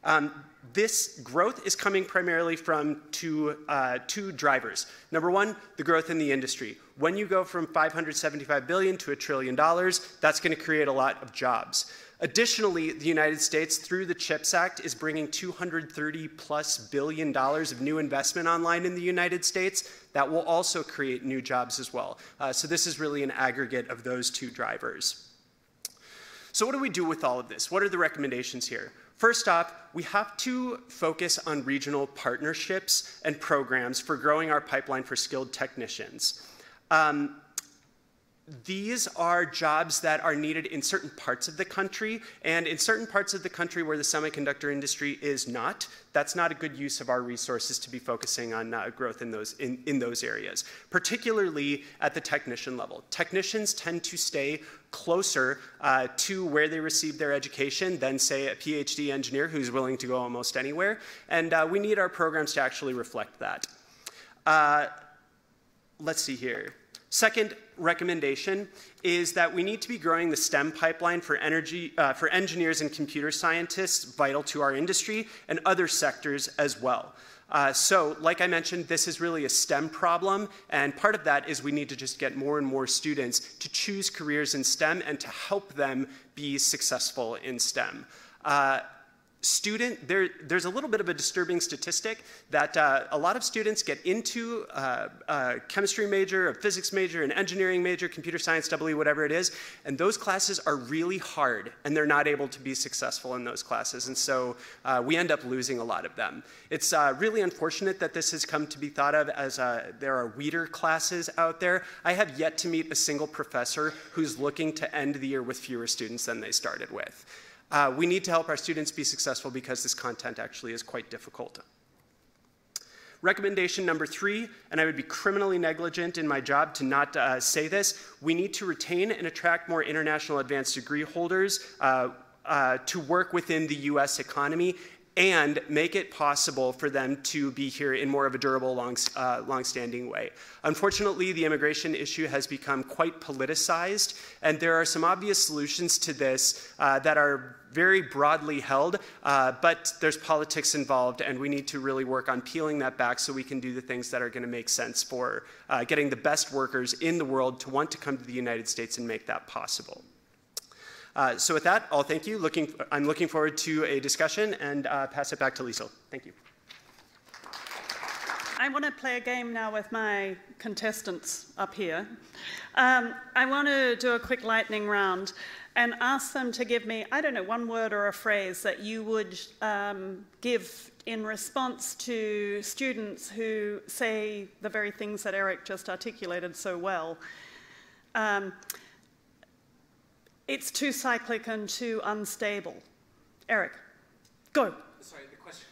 Um, this growth is coming primarily from two, uh, two drivers. Number one, the growth in the industry. When you go from 575 billion to a trillion dollars, that's going to create a lot of jobs. Additionally, the United States, through the CHIPS Act, is bringing 230 plus billion dollars of new investment online in the United States. That will also create new jobs as well. Uh, so this is really an aggregate of those two drivers. So what do we do with all of this? What are the recommendations here? First off, we have to focus on regional partnerships and programs for growing our pipeline for skilled technicians. Um, these are jobs that are needed in certain parts of the country, and in certain parts of the country where the semiconductor industry is not, that's not a good use of our resources to be focusing on uh, growth in those, in, in those areas, particularly at the technician level. Technicians tend to stay closer uh, to where they received their education than, say, a PhD engineer who's willing to go almost anywhere, and uh, we need our programs to actually reflect that. Uh, let's see here. Second recommendation is that we need to be growing the STEM pipeline for, energy, uh, for engineers and computer scientists vital to our industry and other sectors as well. Uh, so, like I mentioned, this is really a STEM problem, and part of that is we need to just get more and more students to choose careers in STEM and to help them be successful in STEM. Uh, student, there, there's a little bit of a disturbing statistic that uh, a lot of students get into uh, a chemistry major, a physics major, an engineering major, computer science, W, whatever it is, and those classes are really hard, and they're not able to be successful in those classes, and so uh, we end up losing a lot of them. It's uh, really unfortunate that this has come to be thought of as uh, there are weeder classes out there. I have yet to meet a single professor who's looking to end the year with fewer students than they started with. Uh, we need to help our students be successful because this content actually is quite difficult. Recommendation number three, and I would be criminally negligent in my job to not uh, say this, we need to retain and attract more international advanced degree holders uh, uh, to work within the US economy and make it possible for them to be here in more of a durable, long, uh, long-standing way. Unfortunately, the immigration issue has become quite politicized, and there are some obvious solutions to this uh, that are very broadly held, uh, but there's politics involved, and we need to really work on peeling that back so we can do the things that are going to make sense for uh, getting the best workers in the world to want to come to the United States and make that possible. Uh, so with that, I'll thank you. Looking, I'm looking forward to a discussion and uh, pass it back to Liesl. Thank you. I want to play a game now with my contestants up here. Um, I want to do a quick lightning round and ask them to give me, I don't know, one word or a phrase that you would um, give in response to students who say the very things that Erik just articulated so well. Um, it's too cyclic and too unstable. Erik, go. Sorry, the question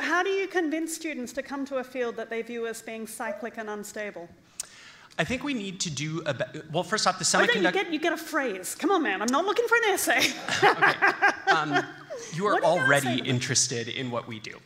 How do you convince students to come to a field that they view as being cyclic and unstable? I think we need to do a be- well. First off, the Why don't you get, you get a phrase? Come on, man. I'm not looking for an essay. [LAUGHS] um, you are [LAUGHS] What did I already say? interested in what we do.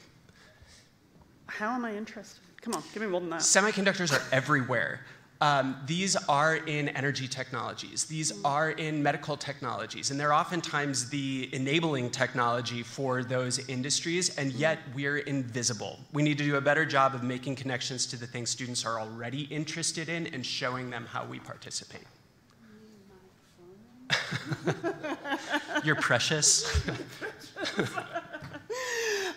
How am I interested? Come on, give me more than that. Semiconductors are everywhere. Um, these are in energy technologies. These are in medical technologies, and they're oftentimes the enabling technology for those industries, and yet we're invisible. We need to do a better job of making connections to the things students are already interested in and showing them how we participate. [LAUGHS] You're precious. [LAUGHS] [LAUGHS]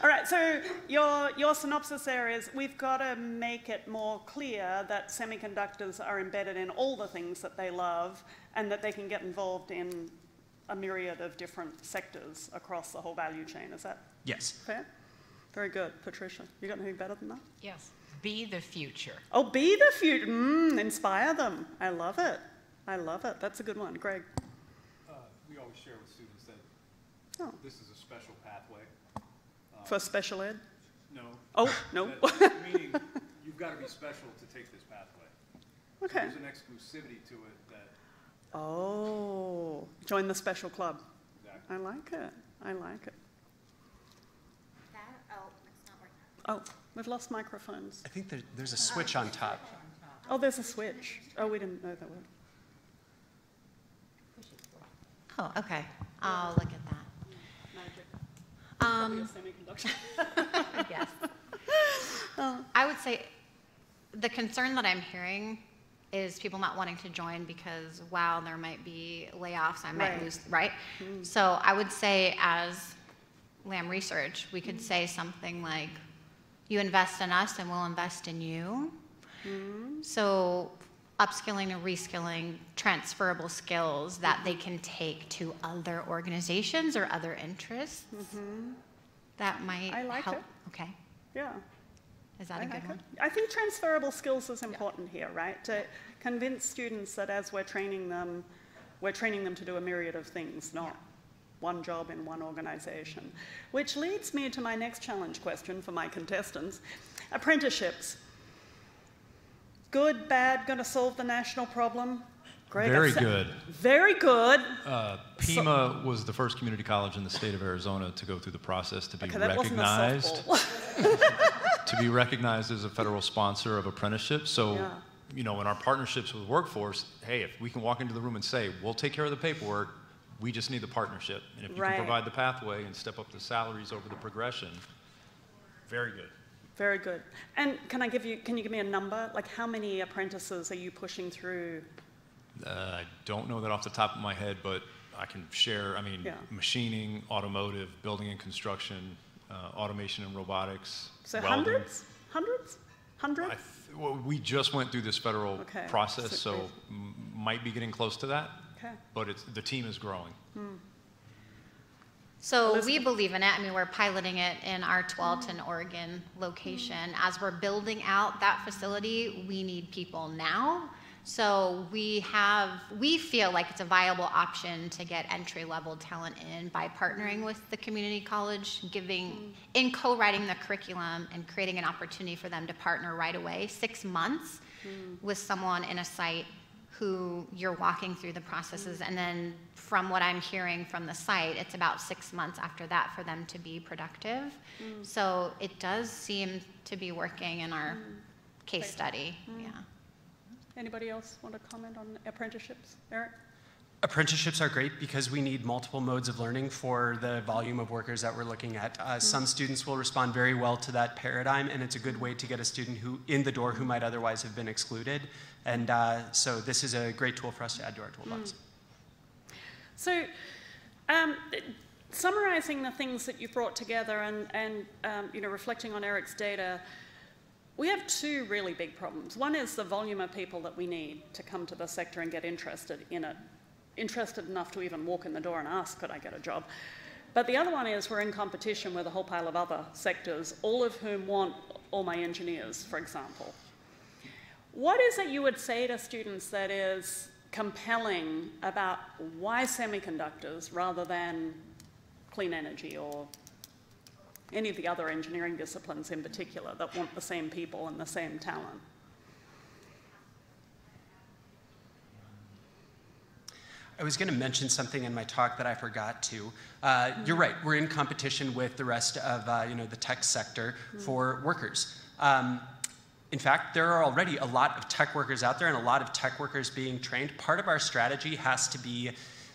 All right, so your, your synopsis there is we've got to make it more clear that semiconductors are embedded in all the things that they love and that they can get involved in a myriad of different sectors across the whole value chain. Is that yes. fair? Very good. Patricia, you got anything better than that? Yes, be the future. Oh, be the future. Mm, inspire them. I love it. I love it. That's a good one. Greg. Uh, we always share with students that Oh. this is a special pathway. For special ed? No. Oh, no. [LAUGHS] That- Meaning, you've got to be special to take this pathway. Okay. There's an exclusivity to it that, Oh, join the special club. exactly. I like it. I like it. That, oh, it's not working. Oh, we've lost microphones. I think there, there's a switch on top. Oh, there's a switch. Oh, we didn't know that were. Oh, okay. I'll look at that. Magic. Um, [LAUGHS] yes. [LAUGHS] I would say the concern that I'm hearing is people not wanting to join because, wow, there might be layoffs, I might Right. lose, right? Mm-hmm. So I would say, as Lam Research, we could mm-hmm. say something like, you invest in us and we'll invest in you. Mm-hmm. So upskilling and reskilling transferable skills that they can take to other organizations or other interests. Mm-hmm. That might I like help. it. Okay. Yeah. Is that I a good like one? it. I think transferable skills is important here, right? To convince students that as we're training them, we're training them to do a myriad of things, not Yeah. one job in one organization. Which leads me to my next challenge question for my contestants apprenticeships. Good, bad, going to solve the national problem? Greg, Very good. Very good. Uh, Pima was the first community college in the state of Arizona to go through the process to be Okay, that wasn't a recognized [LAUGHS] [LAUGHS] to be recognized as a federal sponsor of apprenticeships. So, Yeah. you know, in our partnerships with workforce, hey, if we can walk into the room and say, "We'll take care of the paperwork, we just need the partnership," and if you Right. can provide the pathway and step up the salaries over the progression, very good. Very good. And can I give you, can you give me a number? Like how many apprentices are you pushing through? Uh, I don't know that off the top of my head, but I can share. I mean, Yeah. machining, automotive, building and construction, uh, automation and robotics. So welding. hundreds? Hundreds? I Hundred? th- well, we just went through this federal Okay. process, So so m- might be getting close to that. Okay. But it's, the team is growing. So we believe in it. I mean, we're piloting it in our Tualatin, Oregon location. As we're building out that facility, we need people now. So we have, we feel like it's a viable option to get entry-level talent in by partnering with the community college, giving, mm. in co-writing the curriculum and creating an opportunity for them to partner right away, six months mm. with someone in a site who you're walking through the processes, and then from what I'm hearing from the site, it's about six months after that for them to be productive. Mm. So it does seem to be working in our mm. case study, mm. yeah. Anybody else want to comment on apprenticeships? Erik? Apprenticeships are great because we need multiple modes of learning for the volume of workers that we're looking at. Uh, Some students will respond very well to that paradigm, and it's a good way to get a student who in the door who might otherwise have been excluded. And uh, so this is a great tool for us to add to our toolbox. So, um, summarizing the things that you've brought together and, and um, you know, reflecting on Erik's data, we have two really big problems. One is the volume of people that we need to come to the sector and get interested in it, interested enough to even walk in the door and ask, could I get a job? But the other one is we're in competition with a whole pile of other sectors, all of whom want all my engineers, for example. What is it you would say to students that is compelling about why semiconductors rather than clean energy or any of the other engineering disciplines in particular that want the same people and the same talent? I was going to mention something in my talk that I forgot to. Uh, you're right. We're in competition with the rest of uh, you know the tech sector for workers. Um, in fact, there are already a lot of tech workers out there and a lot of tech workers being trained. Part of our strategy has to be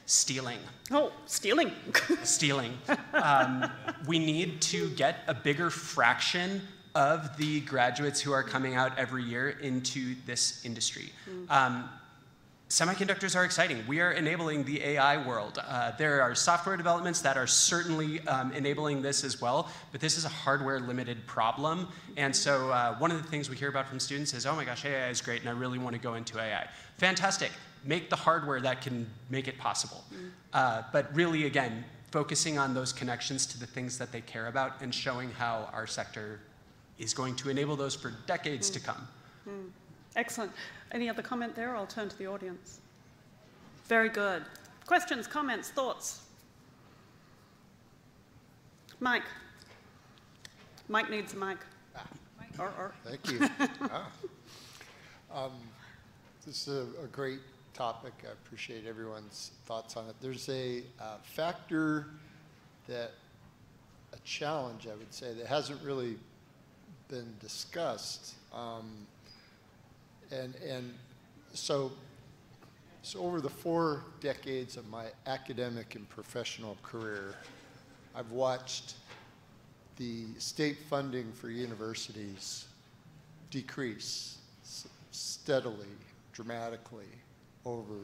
stealing. Oh, stealing. [LAUGHS] Stealing. Um, we need to get a bigger fraction of the graduates who are coming out every year into this industry. Um, Semiconductors are exciting. We are enabling the AI world. Uh, there are software developments that are certainly um, enabling this as well, but this is a hardware limited problem. And so, uh, one of the things we hear about from students is, oh my gosh, AI is great, and I really want to go into AI. Fantastic. Make the hardware that can make it possible. Uh, but really, again, focusing on those connections to the things that they care about and showing how our sector is going to enable those for decades to come. Excellent. Any other comment there? I'll turn to the audience. Very good. Questions, comments, thoughts? Mike. Mike needs a mic. Or, or. Thank you. [LAUGHS] Ah. Um, this is a, a great topic. I appreciate everyone's thoughts on it. There's a uh, factor that, a challenge, I would say, that hasn't really been discussed. Um, and, and so, so over the four decades of my academic and professional career, I've watched the state funding for universities decrease steadily, dramatically over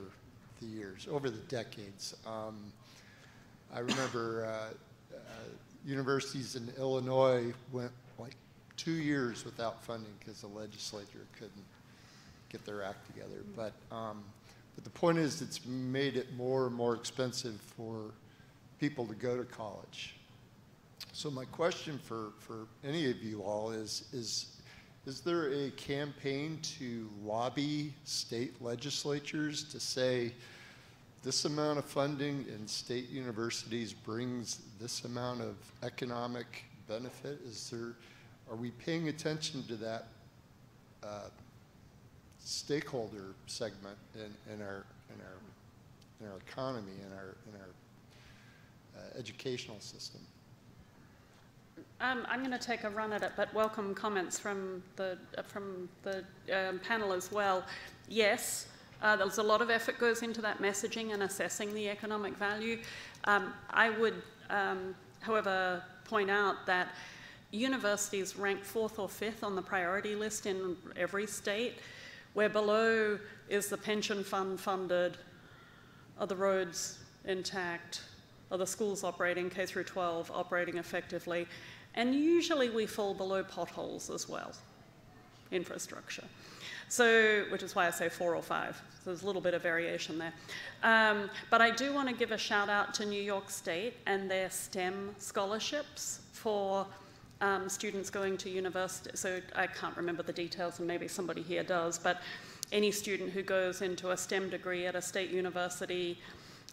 the years, over the decades. Um, I remember uh, uh, universities in Illinois went like two years without funding because the legislature couldn't get their act together. But, um, but the point is, it's made it more and more expensive for people to go to college. So my question for, for any of you all is, is, is there a campaign to lobby state legislatures to say this amount of funding in state universities brings this amount of economic benefit? Is there, are we paying attention to that uh, stakeholder segment in, in, our, in, our, in our economy, in our, in our uh, educational system? Um, I'm going to take a run at it, but welcome comments from the, uh, from the um, panel as well. Yes, uh, there's a lot of effort goes into that messaging and assessing the economic value. Um, I would, um, however, point out that universities rank fourth or fifth on the priority list in every state, where below is the pension fund funded, are the roads intact, are the schools operating, K through 12 operating effectively, and usually we fall below potholes as well, infrastructure. So, which is why I say four or five. So there's a little bit of variation there. Um, but I do want to give a shout out to New York State and their STEM scholarships for um, students going to university. So I can't remember the details, and maybe somebody here does, but any student who goes into a STEM degree at a state university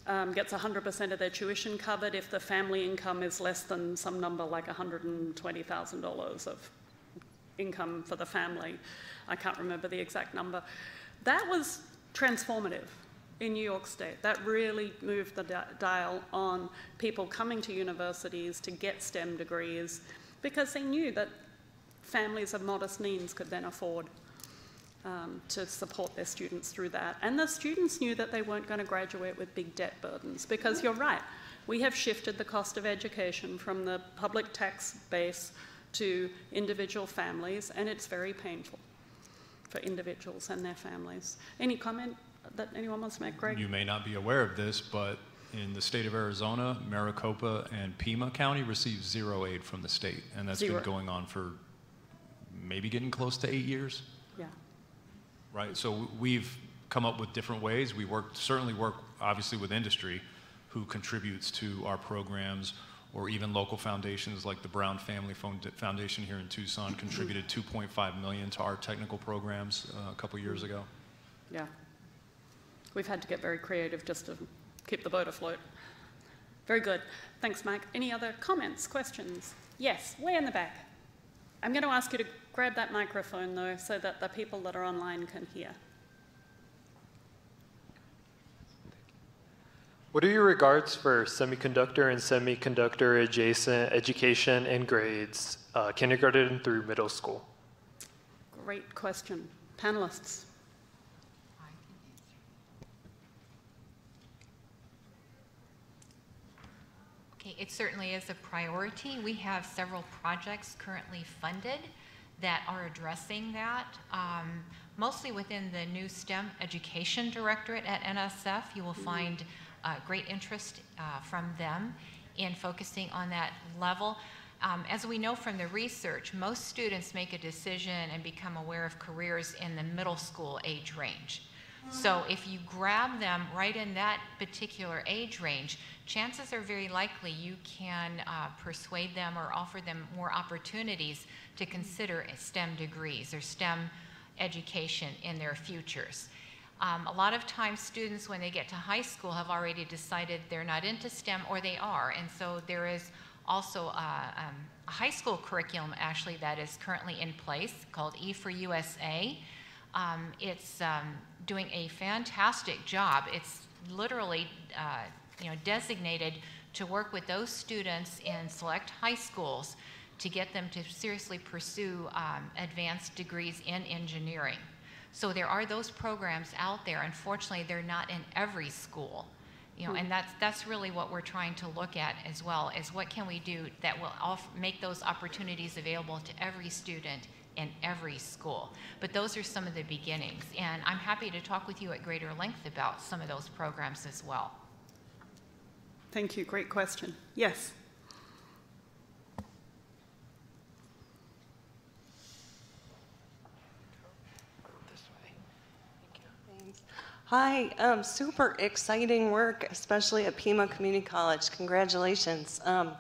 um, gets 100% of their tuition covered if the family income is less than some number like $120,000 of income for the family. I can't remember the exact number. That was transformative in New York State. That really moved the dial on people coming to universities to get STEM degrees because they knew that families of modest means could then afford um, to support their students through that. And the students knew that they weren't going to graduate with big debt burdens because you're right, we have shifted the cost of education from the public tax base to individual families, and it's very painful for individuals and their families. Any comment that anyone wants to make, Greg? You may not be aware of this, but in the state of Arizona, Maricopa and Pima County receive zero aid from the state, and that's Zero. been going on for maybe getting close to eight years. Yeah. right? So we've come up with different ways. We work, certainly work, obviously, with industry who contributes to our programs, or even local foundations like the Brown Family Found- Foundation here in Tucson [CLEARS THROAT] contributed 2.5 million to our technical programs uh, a couple years ago. Yeah. We've had to get very creative just to keep the boat afloat. Very good. Thanks, Mike. Any other comments, questions? Yes, way in the back. I'm going to ask you to grab that microphone, though, so that the people that are online can hear. What are your regards for semiconductor and semiconductor adjacent education and grades, uh, kindergarten through middle school? Great question. Panelists. Okay, it certainly is a priority. We have several projects currently funded that are addressing that. Um, mostly within the new STEM Education Directorate at NSF, you will find uh, great interest uh, from them in focusing on that level. Um, as we know from the research, most students make a decision and become aware of careers in the middle school age range. So if you grab them right in that particular age range, chances are very likely you can uh, persuade them or offer them more opportunities to consider STEM degrees or STEM education in their futures. Um, a lot of times students when they get to high school have already decided they're not into STEM or they are and so there is also a, um, a high school curriculum actually that is currently in place called E for USA Um, it's um, doing a fantastic job. It's literally, uh, you know, designated to work with those students in select high schools to get them to seriously pursue um, advanced degrees in engineering. So there are those programs out there. Unfortunately, they're not in every school. You know, and that's that's really what we're trying to look at as well is what can we do that will off- make those opportunities available to every student in every school. But those are some of the beginnings, and I'm happy to talk with you at greater length about some of those programs as well. Thank you. Great question. Yes. Hi, um, super exciting work, especially at Pima Community College. Congratulations. Um,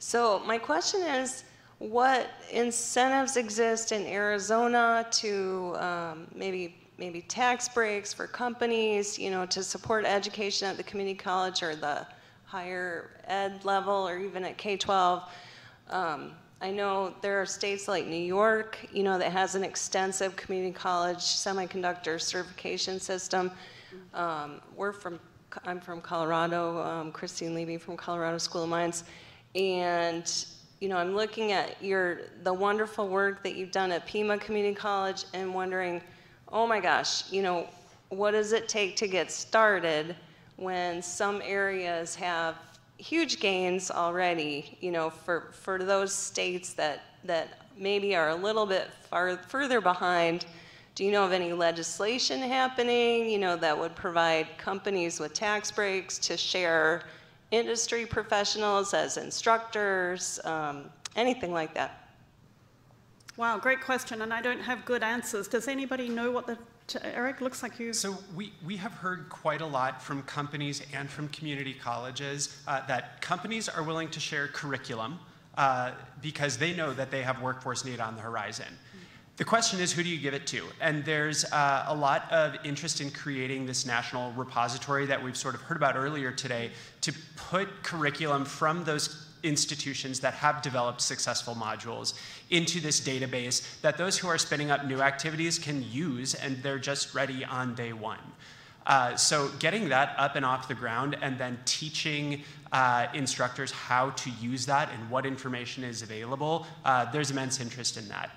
so my question is, what incentives exist in Arizona to um, maybe maybe tax breaks for companies, you know, to support education at the community college or the higher ed level or even at K-12? Um, I know there are states like New York, you know, that has an extensive community college semiconductor certification system. Um, we're from, I'm from Colorado, um, Christine Levy from Colorado School of Mines, and you know, I'm looking at your the wonderful work that you've done at Pima Community College and wondering, oh my gosh, you know, what does it take to get started when some areas have huge gains already, you know, for, for those states that, that maybe are a little bit far, further behind. Do you know of any legislation happening, you know, that would provide companies with tax breaks to share industry professionals as instructors, um, anything like that? Wow, great question, and I don't have good answers. Does anybody know what the Erik, looks like you. So we, we have heard quite a lot from companies and from community colleges uh, that companies are willing to share curriculum uh, because they know that they have workforce need on the horizon. The question is, who do you give it to? And there's uh, a lot of interest in creating this national repository that we've sort of heard about earlier today to put curriculum from those institutions that have developed successful modules into this database that those who are spinning up new activities can use and they're just ready on day one. Uh, so getting that up and off the ground and then teaching uh, instructors how to use that and what information is available, uh, there's immense interest in that.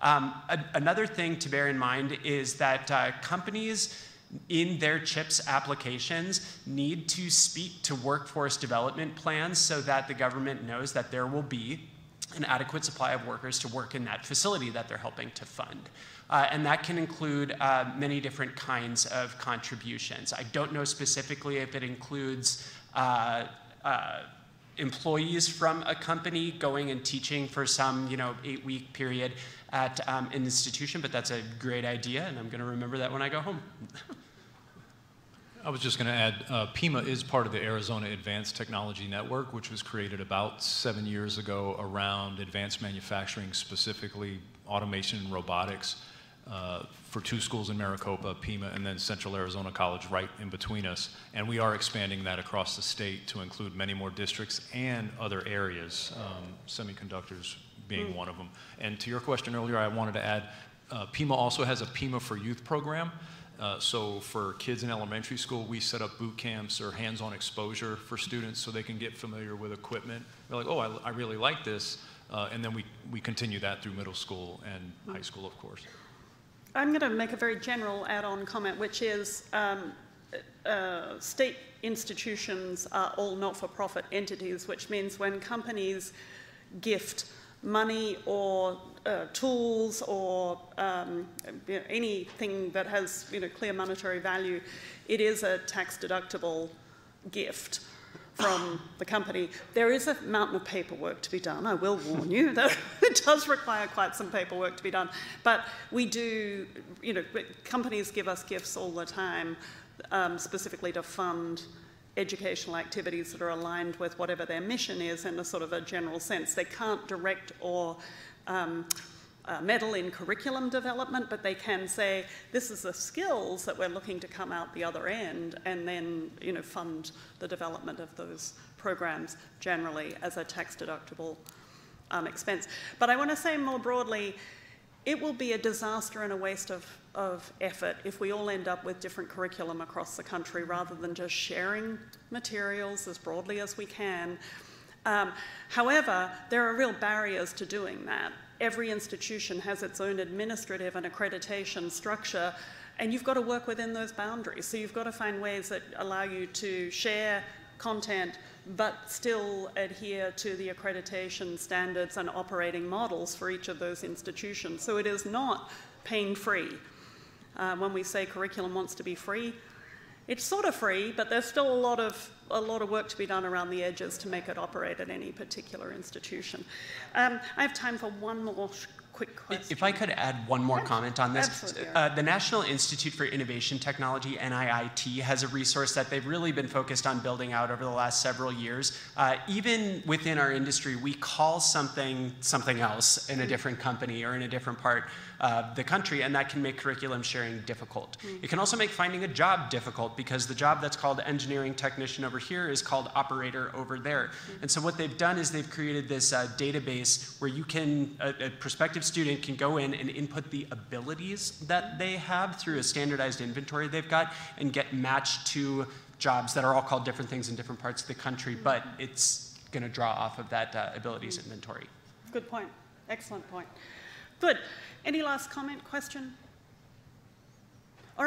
Um, a- another thing to bear in mind is that uh, companies in their CHIPS applications need to speak to workforce development plans so that the government knows that there will be an adequate supply of workers to work in that facility that they're helping to fund. Uh, and that can include uh, many different kinds of contributions. I don't know specifically if it includes uh, uh employees from a company going and teaching for some, you know, eight-week period at um, an institution, but that's a great idea, and I'm going to remember that when I go home. [LAUGHS] I was just going to add, uh, Pima is part of the Arizona Advanced Technology Network, which was created about seven years ago around advanced manufacturing, specifically automation and robotics, uh, for two schools in Maricopa, Pima, and then Central Arizona College right in between us. And we are expanding that across the state to include many more districts and other areas, um, semiconductors being mm. one of them. And to your question earlier, I wanted to add, uh, Pima also has a Pima for Youth program. Uh, so for kids in elementary school, we set up boot camps or hands-on exposure for students so they can get familiar with equipment. They're like, oh, I, I really like this. Uh, and then we, we continue that through middle school and high school, of course. I'm going to make a very general add-on comment, which is um, uh, state institutions are all not-for-profit entities, which means when companies gift money or uh, tools or um, you know, anything that has you know, clear monetary value, it is a tax deductible gift from [COUGHS] the company. There is a mountain of paperwork to be done, I will warn you, that [LAUGHS] it does require quite some paperwork to be done. But we do, you know, companies give us gifts all the time, um, specifically to fund educational activities that are aligned with whatever their mission is in a sort of a general sense. They can't direct or um, uh, meddle in curriculum development, but they can say, this is the skills that we're looking to come out the other end, and then you know, fund the development of those programs generally as a tax deductible um, expense. But I want to say more broadly, it will be a disaster and a waste of, of effort if we all end up with different curriculum across the country rather than just sharing materials as broadly as we can. Um, however, there are real barriers to doing that. Every institution has its own administrative and accreditation structure, and you've got to work within those boundaries. So you've got to find ways that allow you to share content but still adhere to the accreditation standards and operating models for each of those institutions. So it is not pain free. Uh, when we say curriculum wants to be free, it's sort of free, but there's still a lot of a lot of work to be done around the edges to make it operate at any particular institution. Um, I have time for one more quick question. If I could add one more comment on this. Uh, the National Institute for Innovation Technology, NIIT, has a resource that they've really been focused on building out over the last several years. Uh, even within our industry, we call something something else in a different company or in a different part of the country, and that can make curriculum sharing difficult. Hmm. It can also make finding a job difficult because the job that's called engineering technician over here is called operator over there. Hmm. And so what they've done is they've created this uh, database where you can, a, a prospective student can go in and input the abilities that they have through a standardized inventory they've got and get matched to jobs that are all called different things in different parts of the country, hmm. but it's going to draw off of that uh, abilities inventory. Good point. Excellent point. Good. Any last comment, question?